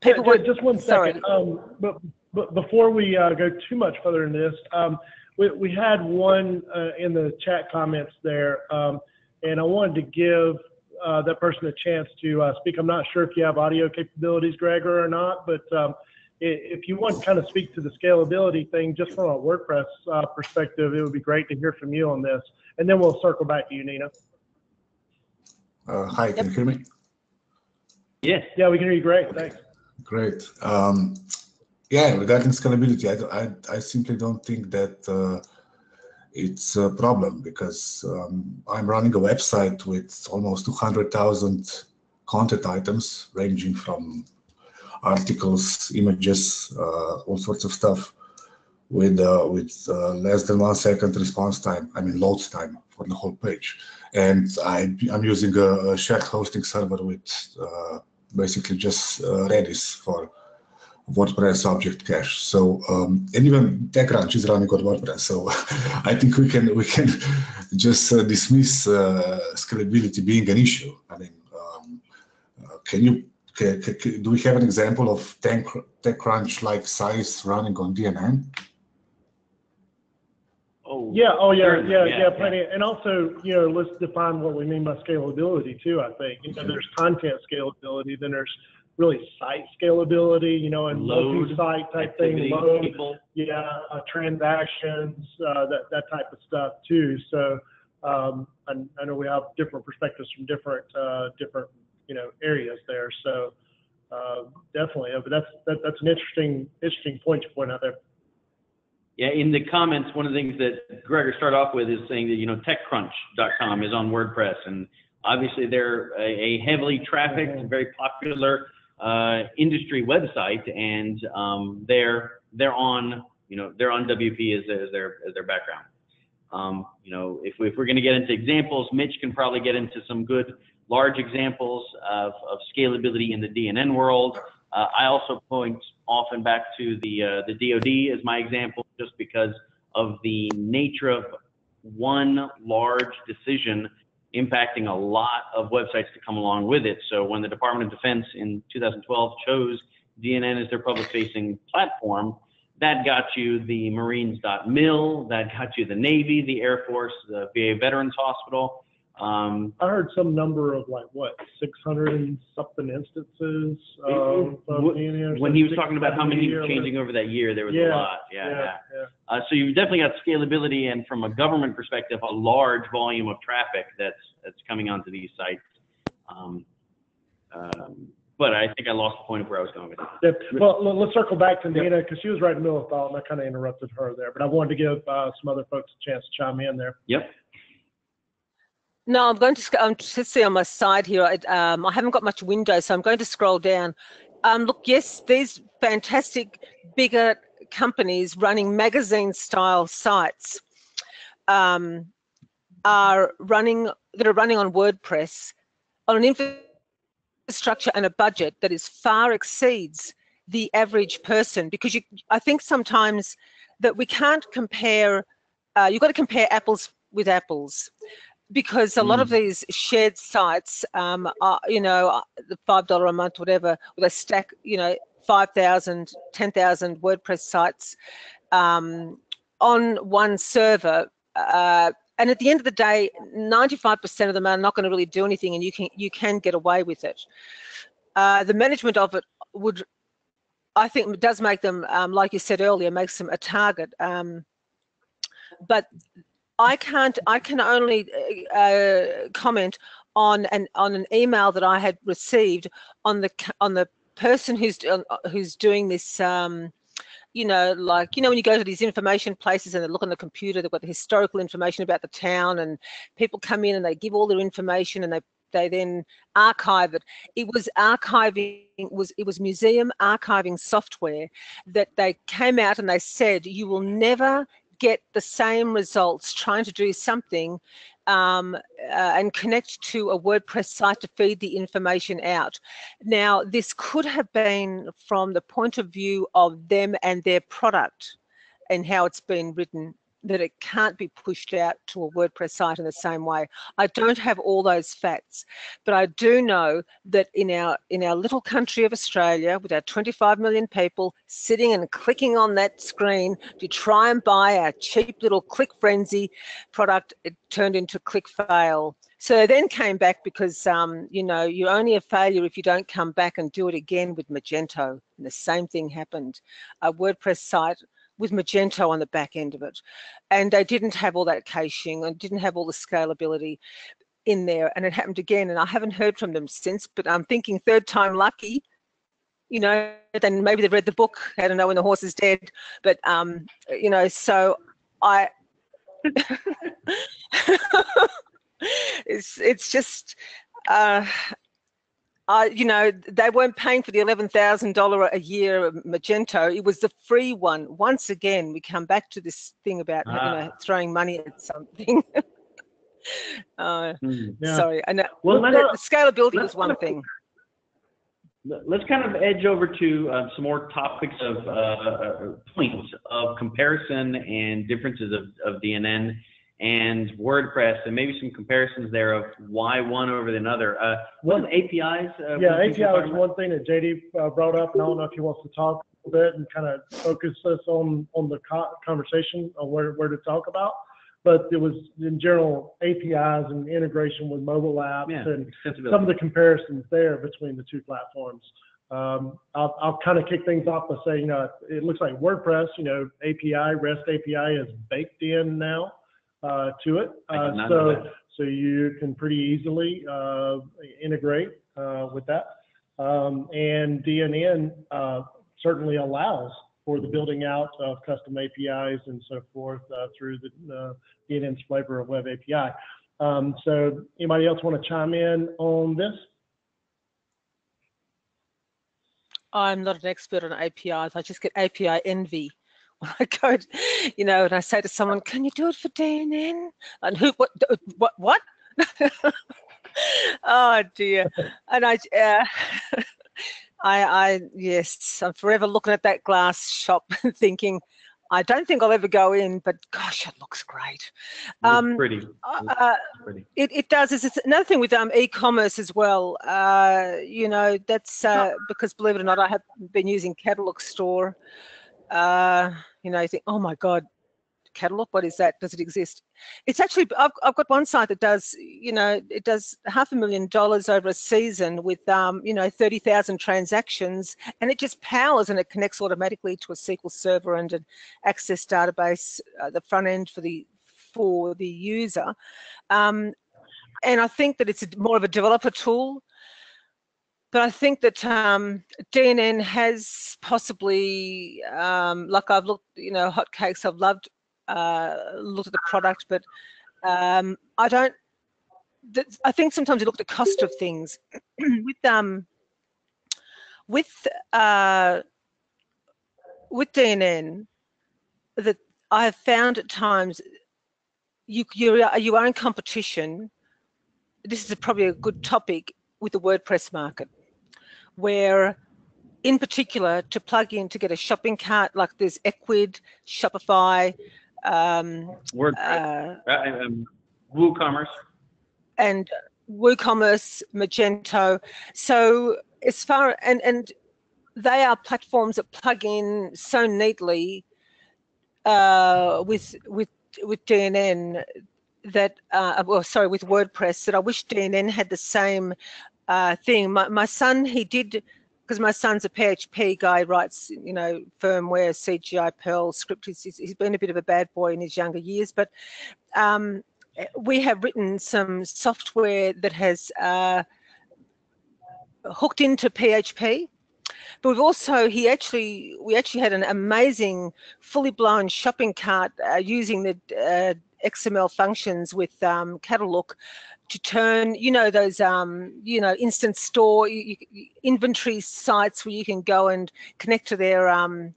people want. Just one second. sorry. Um, but, but before we uh, go too much further in this, um, we, we had one uh, in the chat comments there, um, and I wanted to give uh, that person a chance to uh, speak. I'm not sure if you have audio capabilities, Gregor, or not, but um, if you want to kind of speak to the scalability thing just from a WordPress uh, perspective, it would be great to hear from you on this. And then we'll circle back to you, Nina. Uh, Hi, can you hear me? Yes. Yeah, we can hear you great. Thanks. Great. Um, Yeah, regarding scalability, I I I simply don't think that uh, it's a problem because um, I'm running a website with almost 200,000 content items ranging from articles, images, uh, all sorts of stuff with uh, with uh, less than one second response time. I mean load time for the whole page, and I, I'm using a, a shared hosting server with uh, basically just uh, Redis for WordPress object cache. So um, and even TechCrunch is running on WordPress. So I think we can we can just uh, dismiss uh, scalability being an issue. I mean, um, uh, can you ca- ca- ca- do we have an example of Tech, TechCrunch like size running on DNN? Oh. Yeah, oh, yeah, certainly, yeah, yeah, plenty. And also, you know, let's define what we mean by scalability too, I think. You know, there's content scalability, then there's really site scalability, you know, and Load, multi-site type thing, load, people. yeah, uh, transactions, uh, that, that type of stuff too. So, um, I, I know we have different perspectives from different, uh, different, you know, areas there. So, uh, definitely, but that's, that, that's an interesting, interesting point you point out there. Yeah, in the comments, one of the things that Gregor started off with is saying that, you know, TechCrunch.com is on WordPress, and obviously they're a, a heavily trafficked, very popular uh, industry website, and um, they're they're on, you know, they're on WP as, as their as their background. Um, you know, if, we, if we're going to get into examples, Mitch can probably get into some good large examples of, of scalability in the DNN world. Uh, I also point often back to the uh, the DoD as my example, just because of the nature of one large decision impacting a lot of websites to come along with it. So when the Department of Defense in 2012 chose DNN as their public-facing platform, that got you the Marines.mil, that got you the Navy, the Air Force, the VA Veterans Hospital. Um, I heard some number of like, what, six hundred and something instances, um, of wh- when he was talking about how many 670 were changing over that year, there was a Yeah, lot. Yeah, yeah. Uh, so you've definitely got scalability and from a government perspective, a large volume of traffic that's, that's coming onto these sites. Um, um, but I think I lost the point of where I was going with it. Yeah, well, let- let's circle back to Nina, because she was right in the middle of thought, and I kind of interrupted her there, but I wanted to give, uh, some other folks a chance to chime in there. Yep. No, I'm going to, I'm just see on my side here, I, um, I haven't got much window, so I'm going to scroll down. Um, look, yes, these fantastic bigger companies running magazine style sites um, are running, that are running on WordPress on an infrastructure and a budget that is far exceeds the average person. Because you, I think sometimes that we can't compare, uh, you've got to compare apples with apples because a lot of these shared sites, um, are, you know, uh, the five dollar a month, whatever, with a stack, you know, 5,000, 10,000 WordPress sites um, on one server. Uh, and at the end of the day, 95% of them are not going to really do anything, and you can you can get away with it. Uh, the management of it would, I think, does make them, um, like you said earlier, makes them a target. Um, but I can't. I can only uh, comment on an on an email that I had received on the on the person who's who's doing this. Um, you know, like you know, when you go to these information places and they look on the computer, they've got the historical information about the town, and people come in and they give all their information and they they then archive it. It was archiving was it was museum archiving software that they came out and they said you will never get the same results trying to do something um, uh, and connect to a WordPress site to feed the information out. Now, this could have been from the point of view of them and their product and how it's been written that it can't be pushed out to a WordPress site in the same way. I don't have all those facts, but I do know that in our in our little country of Australia, with our 25 million people sitting and clicking on that screen to try and buy our cheap little Click Frenzy product, it turned into Click Fail. So then came back because um, you know you're only a failure if you don't come back and do it again with Magento. And the same thing happened. A WordPress site with Magento on the back end of it. And they didn't have all that caching and didn't have all the scalability in there. And it happened again. And I haven't heard from them since, but I'm thinking third time lucky. You know, then maybe they've read the book, I don't know when the horse is dead. But um, you know, so I it's it's just uh uh, you know, they weren't paying for the eleven thousand dollar a year Magento. It was the free one. Once again, we come back to this thing about you know Ah. throwing money at something. uh, Yeah. Sorry, I know. Well, the, scalability was one thing. Let's kind of edge over to uh, some more topics of uh, uh, points of comparison and differences of, of DNN and WordPress, and maybe some comparisons there of why one over the other. Uh, what Well, APIs? Uh, Yeah, API was one thing that JD uh, brought up, and I don't know if he wants to talk a little bit and kind of focus us on, on the co- conversation on where, where to talk about. But it was in general APIs and integration with mobile apps Yeah, and some of the comparisons there between the two platforms. Um, I'll, I'll kind of kick things off by saying, you know, it looks like WordPress, you know, API, REST API is baked in now uh, to it. Uh, so, so you can pretty easily uh, integrate uh, with that. Um, and DNN uh, certainly allows for the building out of custom APIs and so forth uh, through the uh, DNN's flavor of Web API. Um, so anybody else want to chime in on this? I'm not an expert on APIs. I just get API envy when I go, you know, and I say to someone, "Can you do it for DNN?" And who? What? What? What? oh dear. And I, uh, I, I, yes, I'm forever looking at that glass shop and thinking, I don't think I'll ever go in, but gosh, it looks great. Um, pretty. Uh, pretty. it, it does. It's it's another thing with um, e-commerce as well. Uh, you know, that's uh, because believe it or not, I have been using Catalog Store. Uh, you know, you think, oh my God, Catalook, what is that? Does it exist? It's actually, I've, I've got one site that does, you know, it does half a million dollars over a season with, um, you know, 30,000 transactions and it just powers and it connects automatically to a SQL server and an access database, uh, the front end for the, for the user. Um, and I think that it's more of a developer tool. But I think that um, DNN has possibly, um, like I've looked, you know, hotcakes. I've loved, uh, looked at the product, but um, I don't. I think sometimes you look at the cost of things. with um, with uh, with DNN, that I have found at times you you are you are in competition. This is probably a good topic with the WordPress market, where in particular to plug in to get a shopping cart like there's Ecwid, Shopify, um, WordPress, uh, uh, um, WooCommerce. and WooCommerce, Magento. So as far and and they are platforms that plug in so neatly uh, with with with DNN that uh, well sorry with WordPress that I wish DNN had the same uh, thing. My my son he did because my son's a PHP guy, writes you know firmware, CGI, Perl script. He's, he's been a bit of a bad boy in his younger years, but um, we have written some software that has uh, hooked into PHP. But we've also, he actually, we actually had an amazing, fully blown shopping cart uh, using the uh, XML functions with um, Catalook to turn, you know, those, um, you know, instant store you, you, inventory sites where you can go and connect to their, um,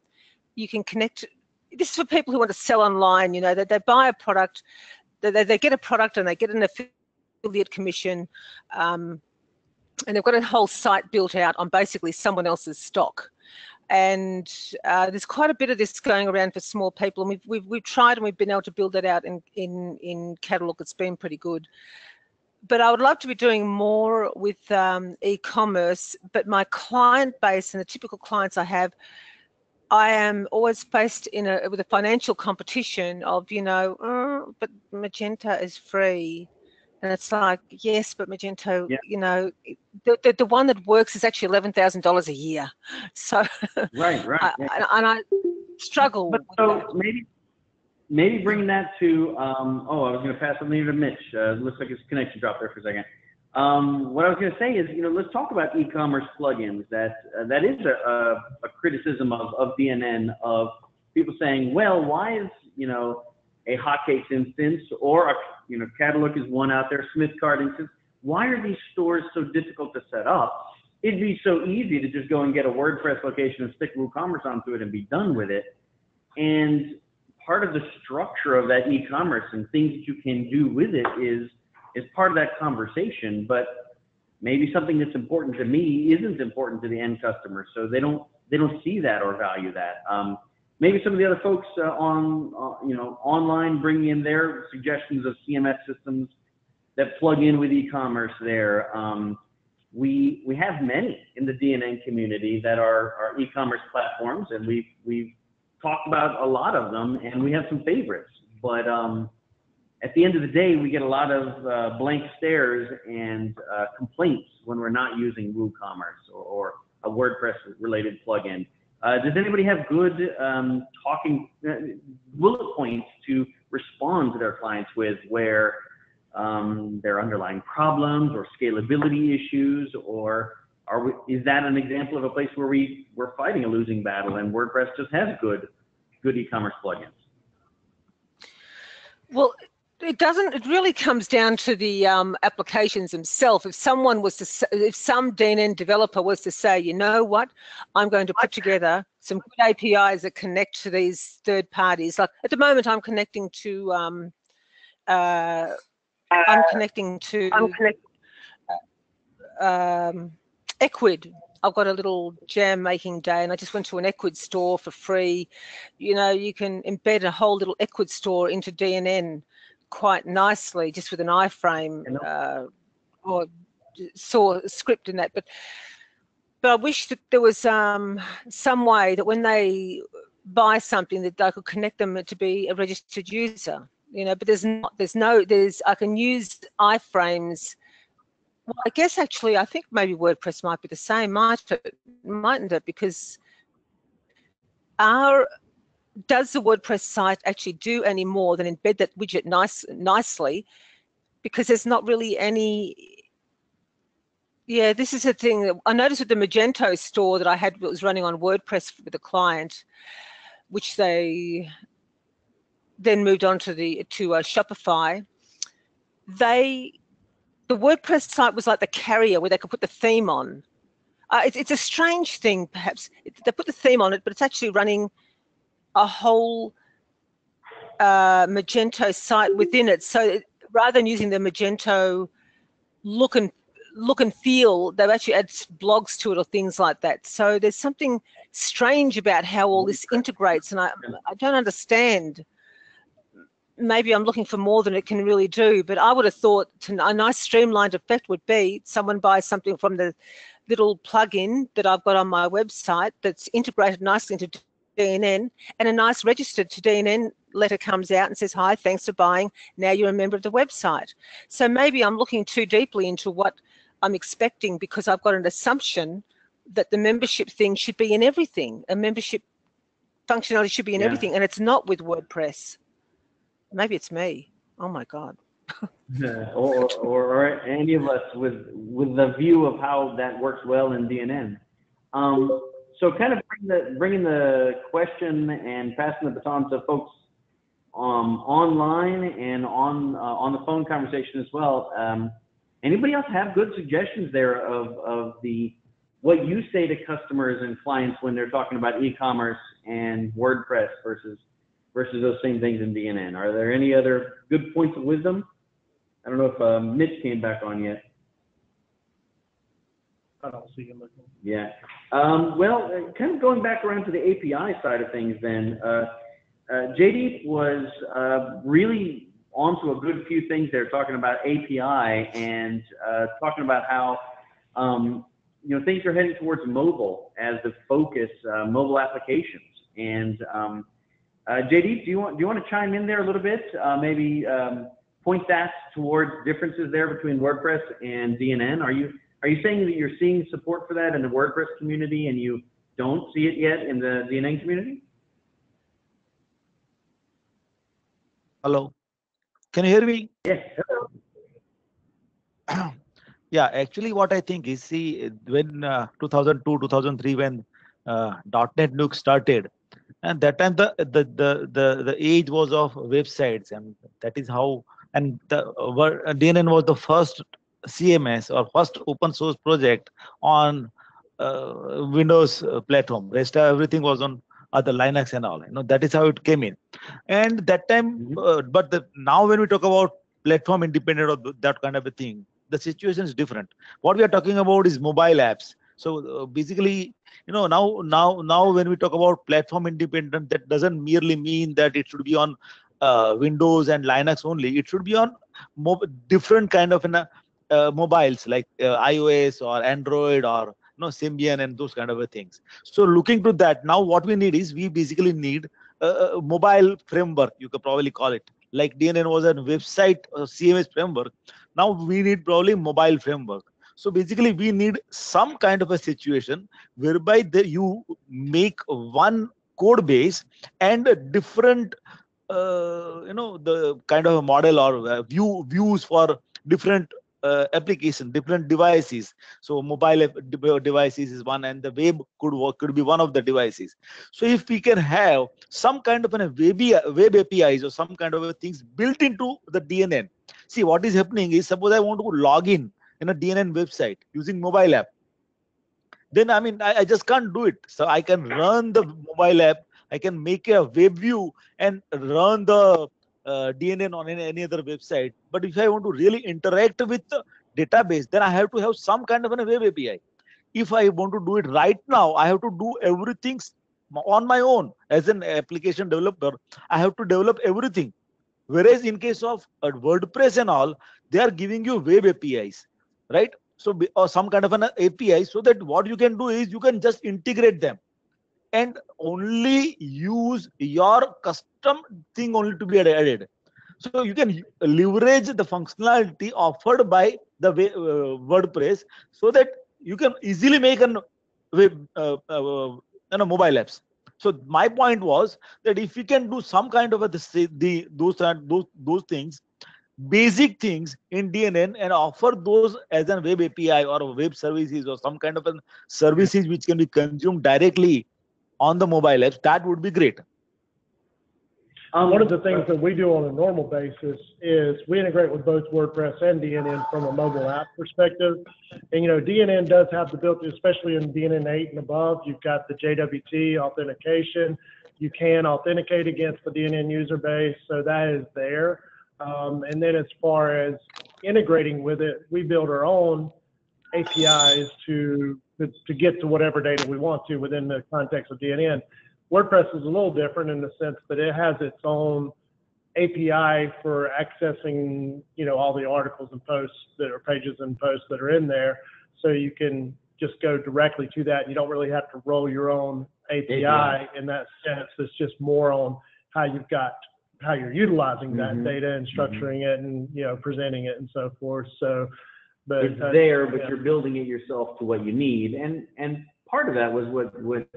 you can connect. This is for people who want to sell online. You know, that they, buy a product, they, they, they get a product and they get an affiliate commission. Um, and they've got a whole site built out on basically someone else's stock. And uh, there's quite a bit of this going around for small people, and we've, we've, we've tried and we've been able to build that out in, in, in Catalook. It's been pretty good. But I would love to be doing more with um, e-commerce, but my client base and the typical clients I have, I am always faced in a with a financial competition of, you know, "Oh, but Magento is free. And it's like, yes, but Magento, Yeah. you know, the, the, the one that works is actually eleven thousand dollars a year. So, Right, right. Yeah. and, and I struggle. But with so that. maybe, maybe bring that to, um, oh, I was gonna pass something to Mitch. Uh, looks like his connection dropped there for a second. Um, what I was gonna say is, you know, let's talk about e-commerce plugins. That, uh, that is a, a, a criticism of, of DNN of people saying, well, why is, you know, a hotcakes instance or a, you know, catalog is one out there, Smith Cart instance. Why are these stores so difficult to set up? It'd be so easy to just go and get a WordPress location and stick WooCommerce onto it and be done with it. And part of the structure of that e-commerce and things that you can do with it is is part of that conversation. But maybe something that's important to me isn't important to the end customer, so they don't they don't see that or value that. Um, maybe some of the other folks uh, on, uh, you know, online bringing in their suggestions of CMS systems that plug in with e-commerce there. Um, we, we have many in the DNN community that are, are e-commerce platforms and we've, we've talked about a lot of them and we have some favorites, but, um, at the end of the day, we get a lot of uh, blank stares and uh, complaints when we're not using WooCommerce or, or a WordPress related plugin. Uh, does anybody have good um, talking uh, bullet points to respond to their clients with where um, their underlying problems or scalability issues or are we, is that an example of a place where we, we're fighting a losing battle and WordPress just has good, good e-commerce plugins? Well, it doesn't. It really comes down to the um, applications themselves. If someone was to, if some DNN developer was to say, you know what, I'm going to put together some good APIs that connect to these third parties. Like at the moment, I'm connecting to, um, uh, I'm connecting to, I'm connecting, um, Ecwid. I've got a little jam making day and I just went to an Ecwid store for free. You know, you can embed a whole little Ecwid store into DNN quite nicely just with an iframe uh, or saw a script in that. But but I wish that there was um, some way that when they buy something that I could connect them to be a registered user. You know, but there's not. There's no. There's. I can use iframes. Well, I guess actually, I think maybe WordPress might be the same, might it, mightn't it? Because our does the WordPress site actually do any more than embed that widget nice, nicely? Because there's not really any. Yeah, this is a thing that I noticed with the Magento store that I had was running on WordPress with a client, which they then moved on to the to uh, Shopify. They, the WordPress site was like the carrier where they could put the theme on. Uh, it, it's a strange thing, perhaps. It, they put the theme on it, but it's actually running a whole uh, Magento site within it. So rather than using the Magento look and look and feel, they've actually added blogs to it or things like that. So there's something strange about how all this integrates, and I I don't understand. Maybe I'm looking for more than it can really do, but I would have thought a nice streamlined effect would be someone buys something from the little plugin that I've got on my website that's integrated nicely into DNN and a nice registered to DNN letter comes out and says, hi, thanks for buying. Now you're a member of the website. So maybe I'm looking too deeply into what I'm expecting because I've got an assumption that the membership thing should be in everything. A membership functionality should be in yeah. everything and it's not with WordPress. Maybe it's me. Oh my God. or, or, or any of us with with the view of how that works well in DNN. Um, so kind of bring the, bringing the question and passing the baton to folks um, online and on uh, on the phone conversation as well. Um, anybody else have good suggestions there of of the what you say to customers and clients when they're talking about e-commerce and WordPress versus versus those same things in DNN? Are there any other good points of wisdom? I don't know if uh, Mitch came back on yet. I don't see him looking. Yeah. Um, well, uh, kind of going back around to the API side of things then, uh, uh, JD was uh, really onto a good few things there, talking about API and uh, talking about how um, you know things are heading towards mobile as the focus, uh, mobile applications. And um, JD, do you want do you want to chime in there a little bit? maybe um, point that towards differences there between WordPress and DNN. Are you are you saying that you're seeing support for that in the WordPress community and you don't see it yet in the DNN community? Hello. Can you hear me? Yes. Hello. Yeah, actually what I think is, see, when uh, 2002, 2003, when uh, DotNetNuke started, and that time the, the, the, the, the age was of websites and that is how, and the uh, DNN was the first CMS or first open source project on uh, Windows uh, platform. Rest everything was on other Linux and all. You know that is how it came in, and that time. Mm-hmm. Uh, but the, now when we talk about platform independent of that kind of a thing, the situation is different. What we are talking about is mobile apps. So uh, basically, you know, now now now when we talk about platform independent, that doesn't merely mean that it should be on uh, Windows and Linux only. It should be on different kind of an, uh, mobiles like uh, iOS or Android or you know Symbian and those kind of things. So looking to that, now what we need is we basically need a, mobile framework. You could probably call it like DNN was a website uh, CMS framework. Now we need probably mobile framework. So basically, we need some kind of a situation whereby the, you make one code base and a different, uh, you know, the kind of a model or uh, view views for different uh, application, different devices. So mobile devices is one, and the web could work, could be one of the devices. So if we can have some kind of a web, web APIs or some kind of things built into the DNN. See what is happening is suppose I want to log in in a DNN website using mobile app. Then I mean I, I just can't do it. So I can run the mobile app. I can make a web view and run the uh, DNN on any, any other website. But if I want to really interact with the database, then I have to have some kind of a web API. If I want to do it right now, I have to do everything on my own as an application developer. I have to develop everything. Whereas in case of uh, WordPress and all, they are giving you web APIs, right? So or some kind of an API, so that what you can do is you can just integrate them and only use your custom thing only to be added. So you can leverage the functionality offered by the wa- uh, WordPress so that you can easily make an web, uh, uh, you know, mobile apps. So my point was that if you can do some kind of a the, the those those those things, basic things in DNN and offer those as a web API or web services or some kind of services which can be consumed directly on the mobile apps, that would be great. Um, One of the things that we do on a normal basis is we integrate with both WordPress and DNN from a mobile app perspective. And, you know, DNN does have the built, in, especially in DNN 8 and above, you've got the JWT authentication. You can authenticate against the DNN user base, so that is there. Um, and then as far as integrating with it, we build our own APIs to, to get to whatever data we want to within the context of DNN. WordPress is a little different in the sense that it has its own API for accessing, you know, all the articles and posts that are pages and posts that are in there. So you can just go directly to that. You don't really have to roll your own API, API. in that sense. It's just more on how you've got, how you're utilizing that Mhm. data and structuring it and, you know, presenting it and so forth. So, but. it's uh, there, but yeah. you're building it yourself to what you need. And and part of that was what what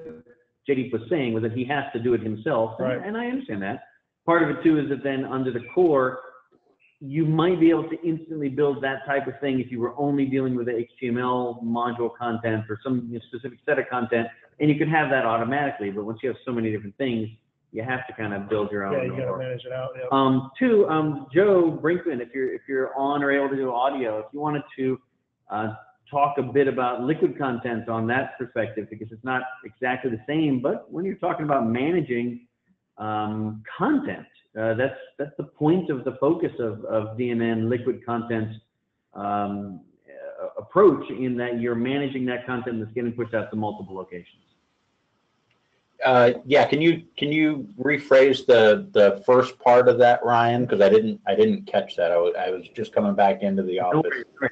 JD was saying was that he has to do it himself, and, Right. and I understand that. Part of it too is that then under the core, you might be able to instantly build that type of thing if you were only dealing with the HTML module content or some specific set of content, and you could have that automatically. But once you have so many different things, you have to kind of build your own. Yeah, you gotta manage it out, yeah. um, two, um, Joe Brinkman, if you're if you're on or able to do audio, if you wanted to uh, talk a bit about liquid content on that perspective, because it's not exactly the same, but when you're talking about managing um, content, uh, that's that's the point of the focus of, of DNN liquid content um, approach in that you're managing that content that's getting pushed out to multiple locations. Uh, yeah, can you, can you rephrase the, the first part of that, Ryan? Because I didn't, I didn't catch that. I was, I was just coming back into the No office. worries.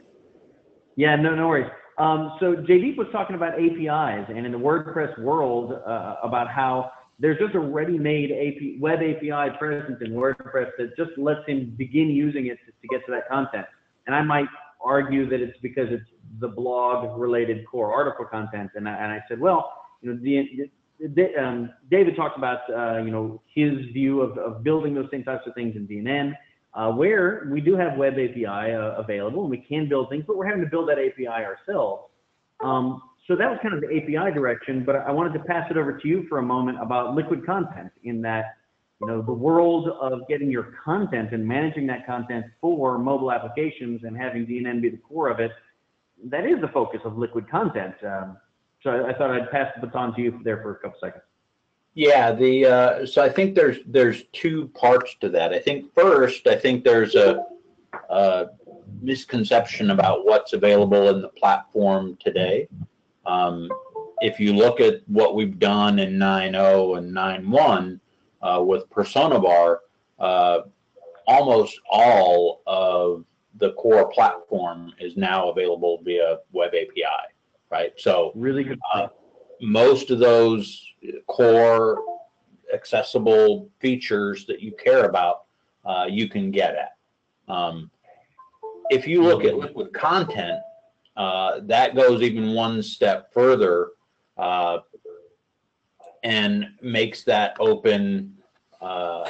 Yeah, no, no worries. Um, so JD was talking about APIs and in the WordPress world uh, about how there's just a ready-made AP, web API present in WordPress that just lets him begin using it to, to get to that content. And I might argue that it's because it's the blog-related core article content. And I, and I said, well, you know, the, um, David talked about, uh, you know, his view of, of building those same types of things in DNN uh, where we do have web API uh, available and we can build things, but we're having to build that API ourselves. Um, so that was kind of the API direction, but I wanted to pass it over to you for a moment about liquid content in that, you know, the world of getting your content and managing that content for mobile applications and having DNN be the core of it, that is the focus of liquid content. Um, so I, I thought I'd pass the baton to you there for a couple seconds. Yeah, the, uh, so I think there's, there's two parts to that. I think first, I think there's a, a misconception about what's available in the platform today. Um, if you look at what we've done in 9.0 and 9.1 uh, with Persona Bar, uh, almost all of the core platform is now available via web API, right? So Really good. uh, most of those core accessible features that you care about, uh, you can get at. Um, if you look at liquid content, uh, that goes even one step further uh, and makes that open, uh,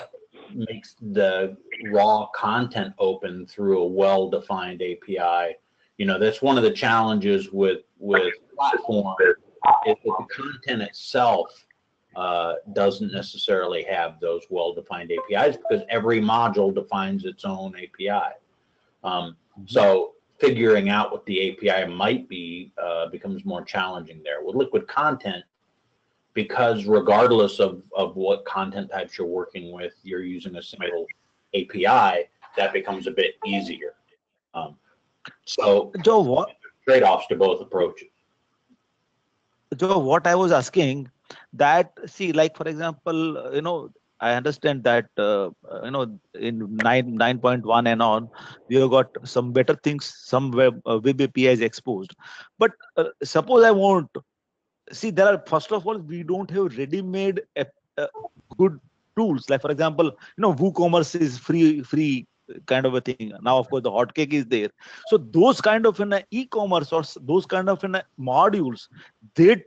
makes the raw content open through a well-defined API. You know, that's one of the challenges with with platform is that the content itself uh, doesn't necessarily have those well-defined APIs because every module defines its own API. Um, so figuring out what the API might be uh, becomes more challenging there. With liquid content, because regardless of, of what content types you're working with, you're using a single API, that becomes a bit easier. Um, so Joe, what trade-offs to both approaches. Joe, what I was asking that see, like for example, you know, I understand that uh, you know in nine nine point one and on, we have got some better things, some web uh, web APIs exposed. But uh, suppose I want see there are first of all we don't have ready-made uh, good tools. Like for example, you know, WooCommerce is free free kind of a thing. Now of course the hotcake is there. So those kind of in e-commerce or those kind of in modules, they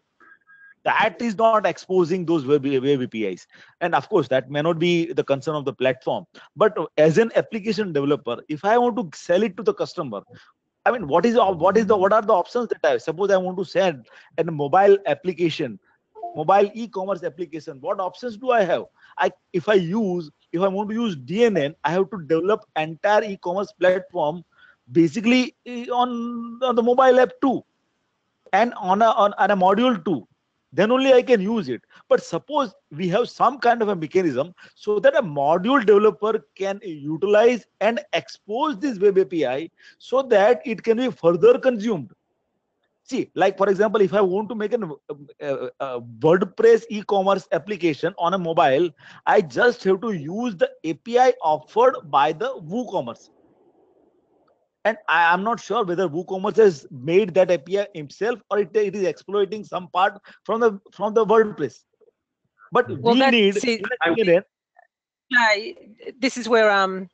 that is not exposing those web, web APIs. And of course, that may not be the concern of the platform. But as an application developer, if I want to sell it to the customer, I mean, what is what is the what are the options that I suppose I want to send a mobile application, mobile e-commerce application? What options do I have? I if I use if I want to use DNN, I have to develop entire e-commerce platform basically eh, on, on the mobile app too, and on a on, on a module too then only I can use it. But suppose we have some kind of a mechanism so that a module developer can utilize and expose this web API so that it can be further consumed. See, like for example, if I want to make an uh, uh, WordPress e-commerce application on a mobile, I just have to use the API offered by the WooCommerce. And I am not sure whether WooCommerce has made that API himself or it, it is exploiting some part from the from the WordPress. But Well, we that- need see, in a this is where um,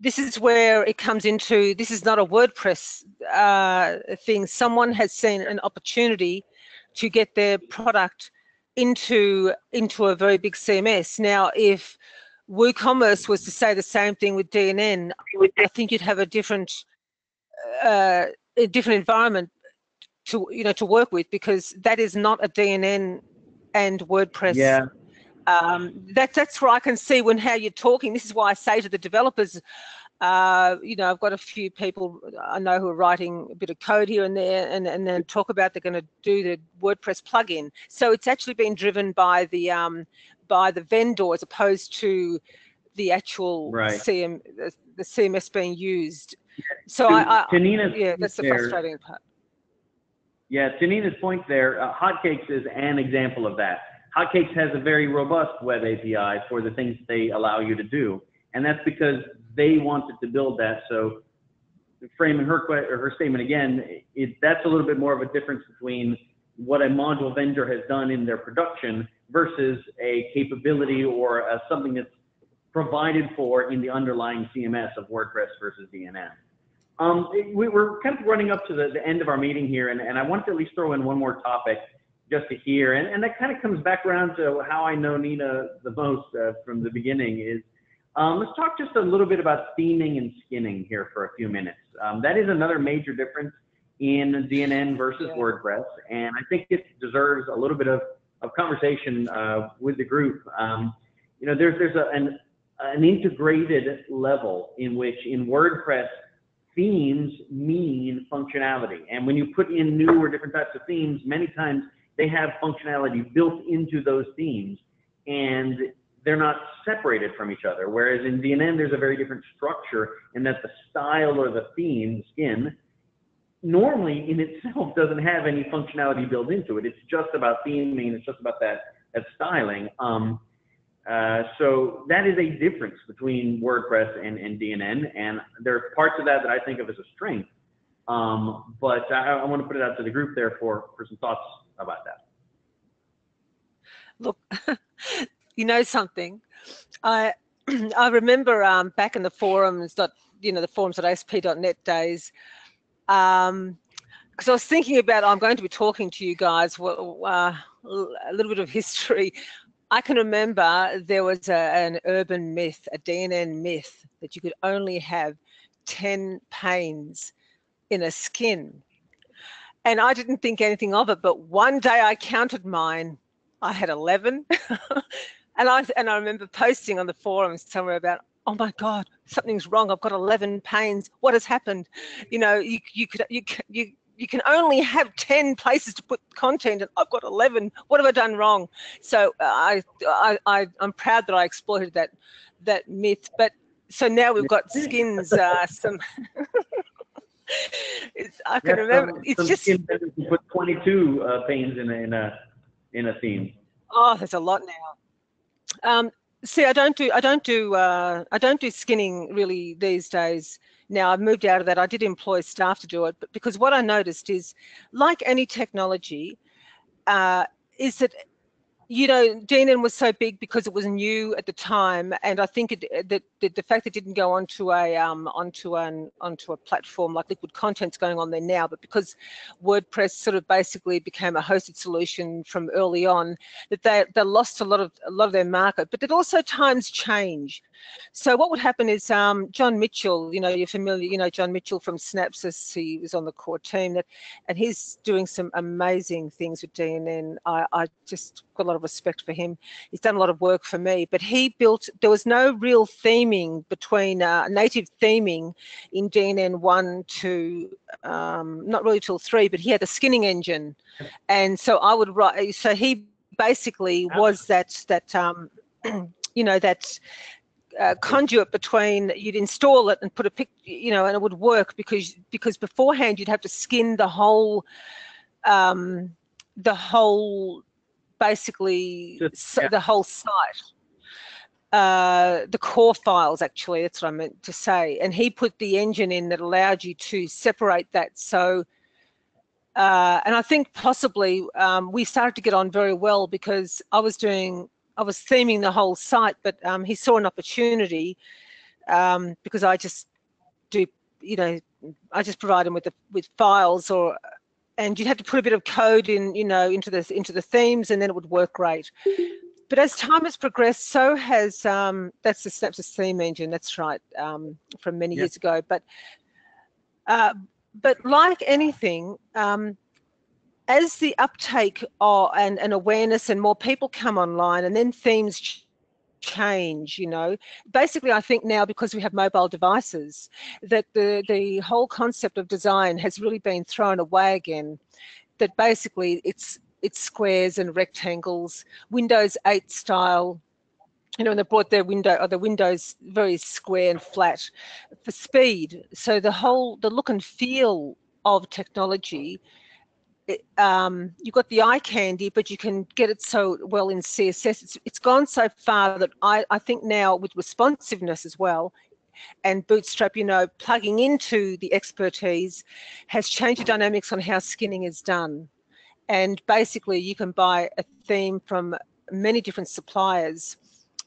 this is where it comes into. This is not a WordPress uh, thing. Someone has seen an opportunity to get their product into into a very big CMS. Now, if WooCommerce was to say the same thing with DNN, I think you'd have a different uh, a different environment to you know to work with because that is not a DNN and WordPress Yeah. Um, that, that's where I can see when how you're talking. This is why I say to the developers, uh, you know, I've got a few people I know who are writing a bit of code here and there, and, and then talk about they're going to do the WordPress plugin. So it's actually been driven by the um, by the vendor as opposed to the actual Right. CM the, the CMS being used. So I, I yeah, that's the there- frustrating part. Yeah, to Nina's point there, uh, Hotcakes is an example of that. Hotcakes has a very robust web API for the things they allow you to do, and that's because they wanted to build that. So, framing her her statement again, it, that's a little bit more of a difference between what a module vendor has done in their production versus a capability or uh something that's provided for in the underlying CMS of WordPress versus DNN. Um, we, we're kind of running up to the, the end of our meeting here, and, and I wanted to at least throw in one more topic just to hear, and, and that kind of comes back around to how I know Nina the most uh, from the beginning is, um, let's talk just a little bit about theming and skinning here for a few minutes. Um, that is another major difference in DNN versus Yeah. WordPress, and I think it deserves a little bit of, of conversation uh, with the group. Um, you know, there's, there's a, an, an integrated level in which in WordPress, themes mean functionality. And when you put in new or different types of themes, many times they have functionality built into those themes and they're not separated from each other. Whereas in DNN, there's a very different structure in that the style or the theme, skin, normally in itself doesn't have any functionality built into it. It's just about theming. It's just about that that styling. Um, uh, so that is a difference between WordPress and, and DNN, and there are parts of that that I think of as a strength. Um, but I, I want to put it out to the group there for for some thoughts about that. Look, you know something. I I remember um, back in the forums, dot, you know, the forums at ASP.NET days, um, because I was thinking about I'm going to be talking to you guys well, uh, a little bit of history. I can remember there was a, an urban myth, a DNN myth, that you could only have 10 panes in a skin. And I didn't think anything of it, but one day I counted mine. I had 11. and I and I remember posting on the forums somewhere about, oh my God, something's wrong. I've got 11 panes. What has happened? You know, you, you could, you, you, you can only have 10 places to put content and I've got 11. What have I done wrong? So uh, I, I, I, I'm proud that I exploited that, that myth. But so now we've got skins, uh, some, it's, I can Yeah, remember, some- it's some just, put 22 uh, panes in a, in a in a theme. oh, there's a lot now. Um, see, I don't do, I don't do, uh, I don't do skinning really these days. Now I've moved out of that. I did employ staff to do it, but because what I noticed is, like any technology, uh, is that you know DNN was so big because it was new at the time, and I think it, that the, the fact that it didn't go onto a um, onto an onto a platform like Liquid Content's going on there now, but because WordPress sort of basically became a hosted solution from early on, that they they lost a lot of a lot of their market. But that also times change. So what would happen is um, John Mitchell, you know, you're familiar, you know, John Mitchell from Snapsis, he was on the core team that, and he's doing some amazing things with DNN. I, I just got a lot of respect for him. He's done a lot of work for me, but he built, there was no real theming between uh, native theming in DNN one to, um, not really till three, but he had a skinning engine. And so I would write, so he basically was that, that, um, you know, that uh, conduit between you'd install it and put a pic you know and it would work because because beforehand you'd have to skin the whole um the whole basically Just- yeah. the whole site. Uh the core files actually that's what i meant to say. And he put the engine in that allowed you to separate that. So uh, and I think possibly um, we started to get on very well because I was doing, I was theming the whole site, but um, he saw an opportunity um, because I just do, you know, I just provide him with the with files or, and you'd have to put a bit of code in, you know, into the into the themes, and then it would work great. But as time has progressed, so has um, that's the Snapsis theme engine. That's right, um, from many Yeah. years ago. But uh, but like anything, um, as the uptake or, and, and awareness and more people come online and then themes ch- change, you know, basically I think now because we have mobile devices that the, the whole concept of design has really been thrown away again, that basically it's, it's squares and rectangles, Windows 8 style, you know, and they brought their window or the windows very square and flat for speed. So the whole the look and feel of technology, it, um, you've got the eye candy, but you can get it so well in CSS. It's, it's gone so far that I, I think now with responsiveness as well, and Bootstrap, you know, plugging into the expertise has changed the dynamics on how skinning is done. And basically, you can buy a theme from many different suppliers,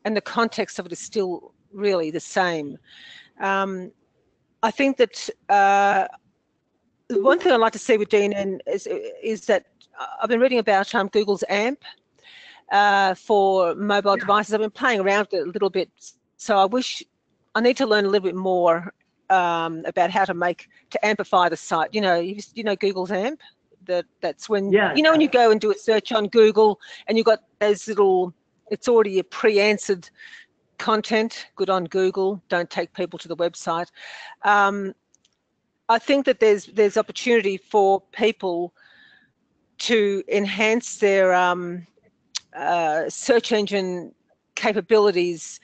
and the context of it is still really the same. Um, I think that uh, the one thing I'd like to see with DNN is, is that I've been reading about um, Google's AMP uh, for mobile devices. I've been playing around with it a little bit, so I wish I need to learn a little bit more um, about how to make to amplify the site. You know, you, you know Google's AMP. That that's when Yeah. you know when you go and do a search on Google and you've got those little. It's already a pre-answered content. Good on Google. Don't take people to the website. Um, I think that there's there's opportunity for people to enhance their um, uh, search engine capabilities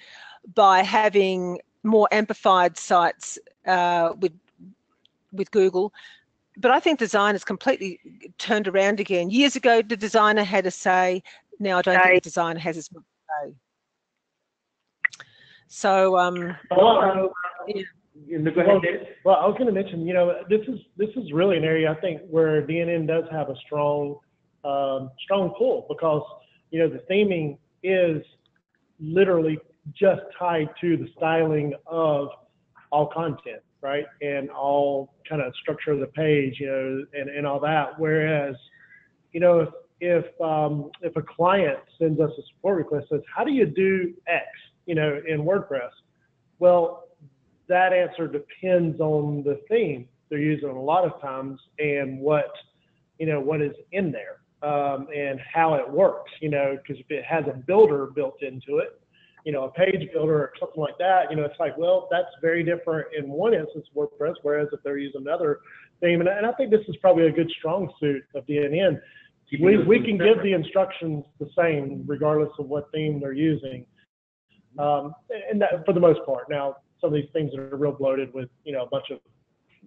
by having more amplified sites uh, with with Google. but I think design has completely turned around again. Years ago, the designer had a say. Now I don't think the designer has as much say. So, um, yeah. Go ahead, David. Well, I was going to mention, you know, this is this is really an area I think where DNN does have a strong um, strong pull because you know the theming is literally just tied to the styling of all content, right, and all kind of structure of the page, you know, and and all that. Whereas, you know, if if um, if a client sends us a support request says, how do you do X, you know, in WordPress? Well, that answer depends on the theme they're using a lot of times and what you know what is in there um, and how it works you know because if it has a builder built into it you know a page builder or something like that you know it's like well that's very different in one instance wordpress whereas if they're using another theme and, and i think this is probably a good strong suit of dnn we, we can give the instructions the same regardless of what theme they're using. Um, and that for the most part. Now some of these things that are real bloated with you know a bunch of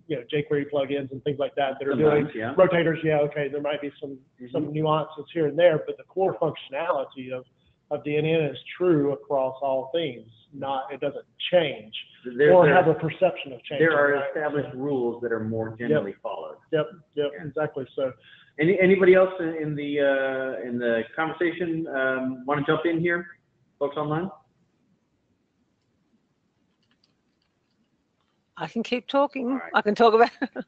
you know jQuery plugins and things like that that are doing yeah. rotators. Yeah, okay, there might be some some nuances here and there, but the core functionality of of DNN is true across all themes. Not it doesn't change There- or there- have a perception of change. There are right? established rules that are more generally followed. Yep, yep, Yeah. exactly. So Any, anybody else in in the, uh, in the conversation, um, want to jump in here, folks online? I can keep talking. All right. I can talk about.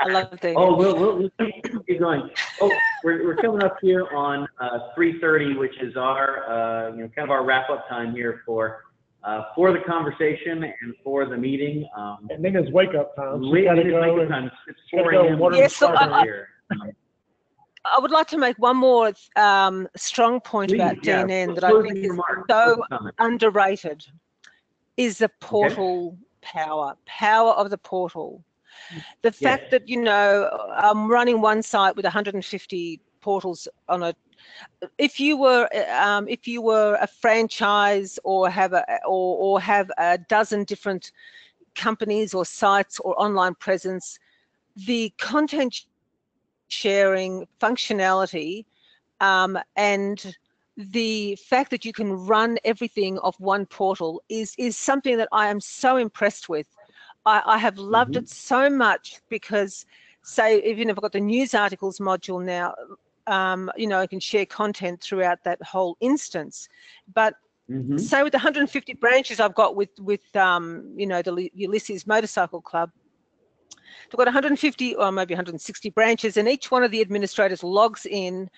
I love the. Oh, we'll, we'll, we'll keep keep going. Oh, we're, we're coming up here on, uh, three thirty, which is our, uh, you know, kind of our wrap-up time here for, uh, for the conversation and for the meeting. Um, and then it's wake up time. So late- you gotta it is go wake-up time. It's- It's four go AM. water the Yes, so fire. I- here. I would like to make one more um, strong point about Please, yeah, DNN that I think is remarks, so underrated is the portal power, power of the portal. The fact Yes. that, you know, I'm running one site with 150 portals on a, if you were, um, if you were a franchise or have a, or, or have a dozen different companies or sites or online presence, the content sharing functionality um, and the fact that you can run everything off one portal is is something that I am so impressed with. I, I have loved Mhm. it so much because, say, even if I've got the news articles module now, um, you know, I can share content throughout that whole instance. But Mhm. say with the 150 branches I've got with with um, you know the Ulysses Motorcycle Club, they've got 150 or maybe 160 branches, and each one of the administrators logs in,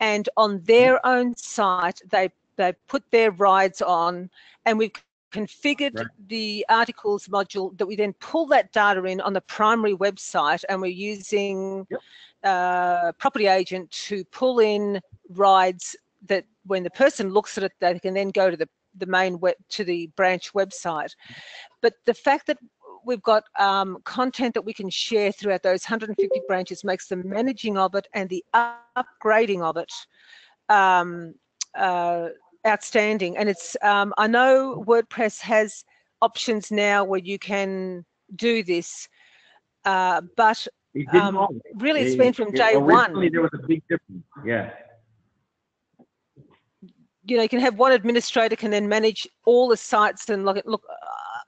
and on their own site they they put their rides on, and we've configured Right. the articles module that we then pull that data in on the primary website, and we're using Yep. uh, property agent to pull in rides that when the person looks at it, they can then go to the, the main web to the branch website. But the fact that we've got um, content that we can share throughout those 150 branches makes the managing of it and the upgrading of it um, uh, outstanding. And it's um, I know WordPress has options now where you can do this, uh, but It um, really it's been from day one. there was a big difference, yeah. You know, you can have one administrator can then manage all the sites and look at, look,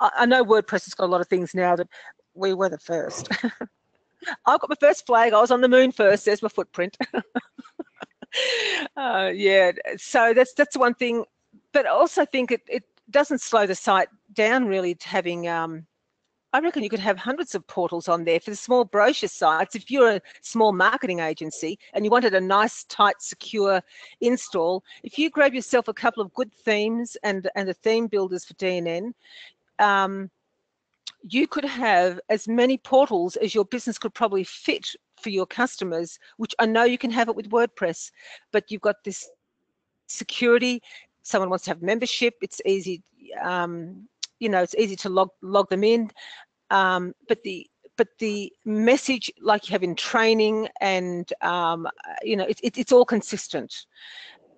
I, I know WordPress has got a lot of things now that we were the first. I've got my first flag. I was on the moon first. There's my footprint. uh, yeah. So that's, that's one thing, but I also think it, it doesn't slow the site down really to having, um, I reckon you could have hundreds of portals on there for the small brochure sites. If you're a small marketing agency and you wanted a nice, tight, secure install, if you grab yourself a couple of good themes and and the theme builders for DNN, um, you could have as many portals as your business could probably fit for your customers. Which I know you can have it with WordPress, but you've got this security. Someone wants to have membership. It's easy. Um, you know, it's easy to log log them in. Um, but the but the message like you have in training and um, you know it, it, it's all consistent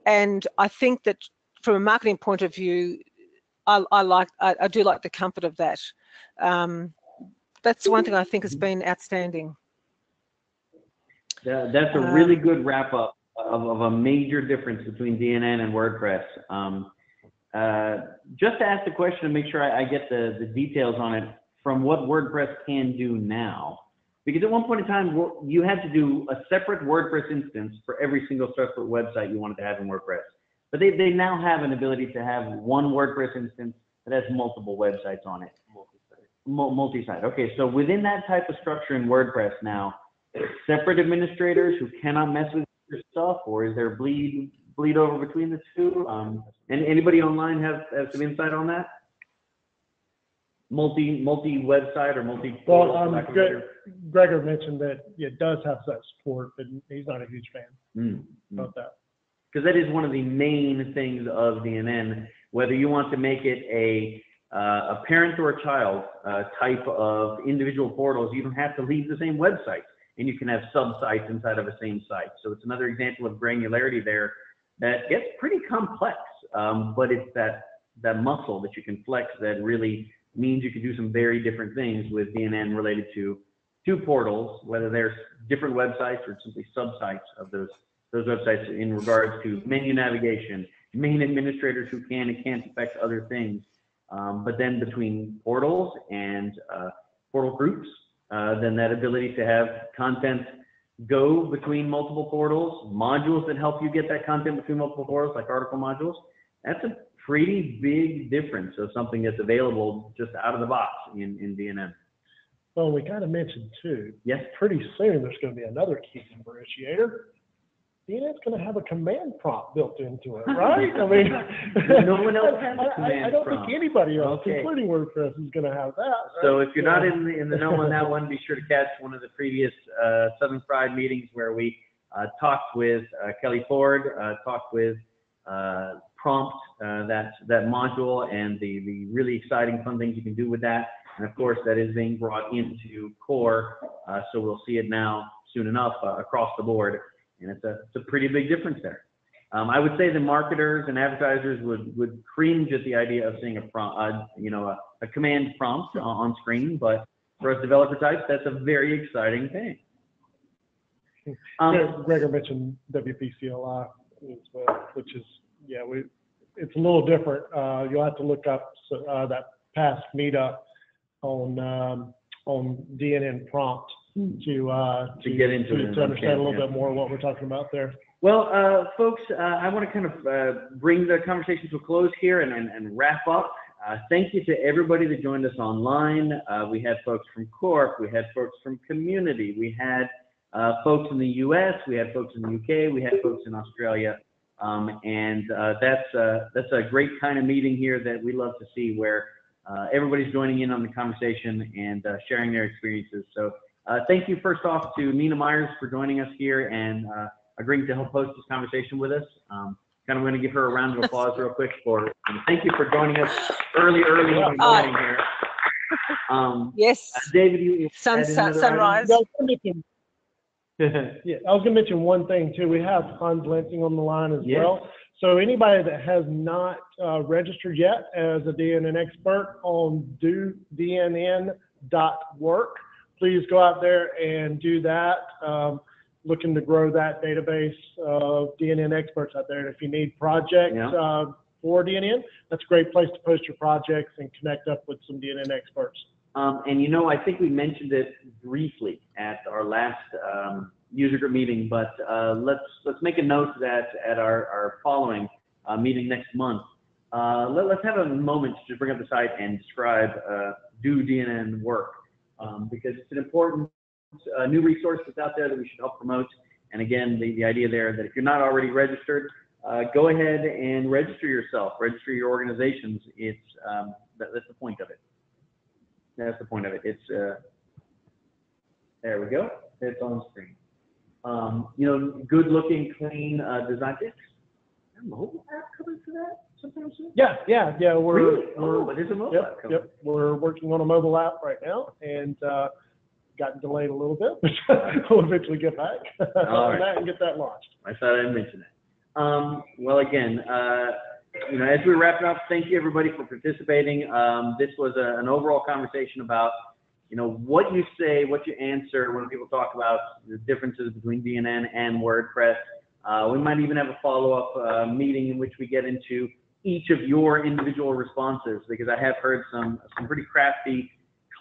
and i think that from a marketing point of view i, I like I, I do like the comfort of that um, that's one thing i think has been outstanding That, that's a really good wrap up of, of a major difference between DNN and WordPress. Uh, just to ask the question to make sure I, I get the, the details on it from what WordPress can do now. Because at one point in time, you had to do a separate WordPress instance for every single separate website you wanted to have in WordPress. But they, they now have an ability to have one WordPress instance that has multiple websites on it. Mul- Multi-site. Okay, so within that type of structure in WordPress now, separate administrators who cannot mess with your stuff, or is there bleed bleed over between the two? Um, and anybody online have, have some insight on that? Multi multi website or multi. Well, um, Gre- Gregor mentioned that it does have that support, but he's not a huge fan Hmm. of that. because that is one of the main things of DNN. Whether you want to make it a uh, a parent or a child uh, type of individual portals, you don't have to leave the same website, and you can have subsites inside of a same site. So it's another example of granularity there that gets pretty complex, um, but it's that that muscle that you can flex that really means you can do some very different things with DNN related to two portals, whether they're different websites or simply subsites of those those websites in regards to menu navigation, main administrators who can and can't affect other things. Um, but then between portals and uh, portal groups, uh, then that ability to have content go between multiple portals, modules that help you get that content between multiple portals, like article modules, that's a pretty big difference of something that's available just out of the box in, in DNN. Well, we kind of mentioned too, Yes? pretty soon there's going to be another key differentiator. DNN's going to have a command prompt built into it, right? I mean, No one else has a I- I- I command don't prompt. think anybody else, Okay. including WordPress, is going to have that. So if you're not in the, in the know on that one, be sure to catch one of the previous, uh, Southern Fried meetings where we, uh, talked with, uh, Kelly Ford, uh, talked with, uh, Prompt, uh, that, that module and the, the really exciting fun things you can do with that. And of course, that is being brought into Core, uh, so we'll see it now soon enough, uh, across the board. And it's a, it's a pretty big difference there. Um, I would say the marketers and advertisers would, would cringe at the idea of seeing a prompt, uh, you know, a, a command prompt on, on screen, but for us developer types, that's a very exciting thing. Um, Gre- Gregor mentioned WP CLI as well, which is, yeah, we, it's a little different. Uh, you'll have to look up, uh, that past meetup on, um, on DNN prompt to, uh, To get into it To understand a little understand, bit more what we're talking about there. Well, uh, folks, uh, I want to kind of uh, bring the conversation to a close here and, and, and wrap up. Uh, thank you to everybody that joined us online. Uh, we had folks from Corp, we had folks from Community, we had uh, folks in the U.S., we had folks in the U.K., we had folks in Australia, um, and uh, that's uh, that's a great kind of meeting here that we love to see, where uh, everybody's joining in on the conversation and uh, sharing their experiences. So, uh, thank you first off to Nina Meiers for joining us here and. Uh, agreeing to help host this conversation with us. Um, kind of going to give her a round of applause real quick for, and thank you for joining us early, early in the morning here. Um, Yes. uh, David, you. you Sun, had sun, sunrise. Yeah, I was gonna mention- Yeah, I was gonna mention one thing too. We have Hans Lansing on the line as Yes. well. So anybody that has not uh, registered yet as a DNN expert on do DNN.work, please go out there and do that. Um, looking to grow that database of DNN experts out there. And if you need projects Yeah. uh, for DNN, that's a great place to post your projects and connect up with some DNN experts. Um, and you know, I think we mentioned it briefly at our last um, user group meeting, but uh, let's let's make a note that at our, our following uh, meeting next month, uh, let, us have a moment to just bring up the site and describe uh, do DNN work um, because it's an important uh, new resource that's out there that we should help promote. And again, the, the idea there that if you're not already registered, uh, go ahead and register yourself, register your organizations. It's um, that, that's the point of it. That's the point of it. It's uh, there we go. It's on screen. Um, you know, good looking, clean uh, design. A mobile app coming for that sometime soon? Yeah, yeah, yeah. We're, Really? we're Oh, there's a mobile Yep, app coming. yep. We're working on a mobile app right now and uh, gotten delayed a little bit, but we'll eventually get back on right. that and get that launched. I thought I'd mention it. Um, well, again, uh, you know, as we wrap up, thank you everybody for participating. Um, this was a, an overall conversation about you know, what you say, what you answer when people talk about the differences between DNN and WordPress. Uh, we might even have a follow-up uh, meeting in which we get into each of your individual responses because I have heard some some pretty crafty,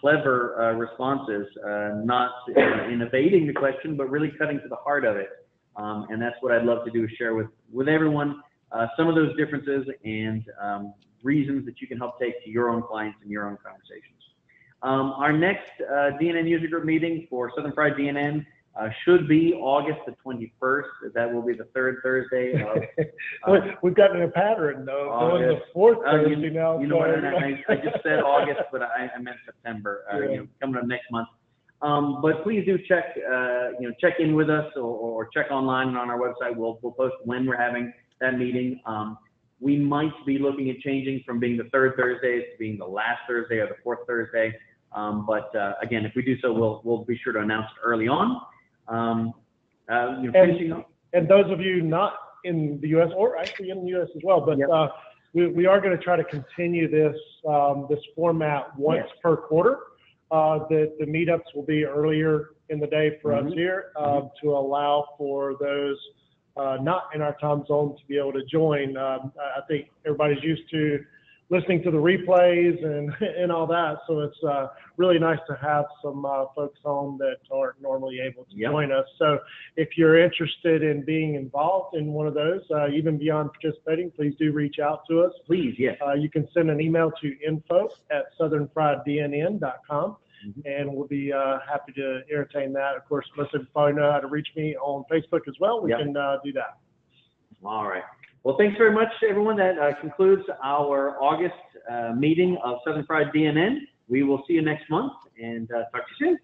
clever uh, responses, uh, not in evading the question, but really cutting to the heart of it. Um, and that's what I'd love to do is share with with everyone uh, some of those differences and um, reasons that you can help take to your own clients and your own conversations. Um, our next uh, DNN user group meeting for Southern Fried DNN uh, should be August the 21st. That will be the third Thursday of We- We've gotten a pattern though, going the August. fourth Uh, you- Thursday now. You know what, and I, I just said August, but I, I meant September, uh, you know, coming up next month. Um, but please do check, uh, you know, check in with us or, or check online and on our website. We'll, we'll post when we're having that meeting. Um, we might be looking at changing from being the third Thursday to being the last Thursday or the fourth Thursday. Um, but, uh, again, if we do so, we'll, we'll be sure to announce it early on. Um, uh, you know, And- finishing up. And those of you not in the US or actually in the US as well, but Yep. uh, we, we are going to try to continue this, um, this format once Yes. per quarter. Uh, The, the meetups will be earlier in the day for us Mhm. here uh, to allow for those uh, not in our time zone to be able to join. Um, I think everybody's used to listening to the replays and, and all that. So it's uh, really nice to have some uh, folks on that aren't normally able to Yep. join us. So if you're interested in being involved in one of those, uh, even beyond participating, please do reach out to us. Please, yes. Uh, you can send an email to info at southernfrieddnn.com Mhm. and we'll be uh, happy to entertain that. Of course, most of you probably know how to reach me on Facebook as well. We Yep. can uh, do that. All right. Well, thanks very much, everyone. That uh, concludes our August uh, meeting of Southern Fried DNN. We will see you next month and uh, talk to you soon.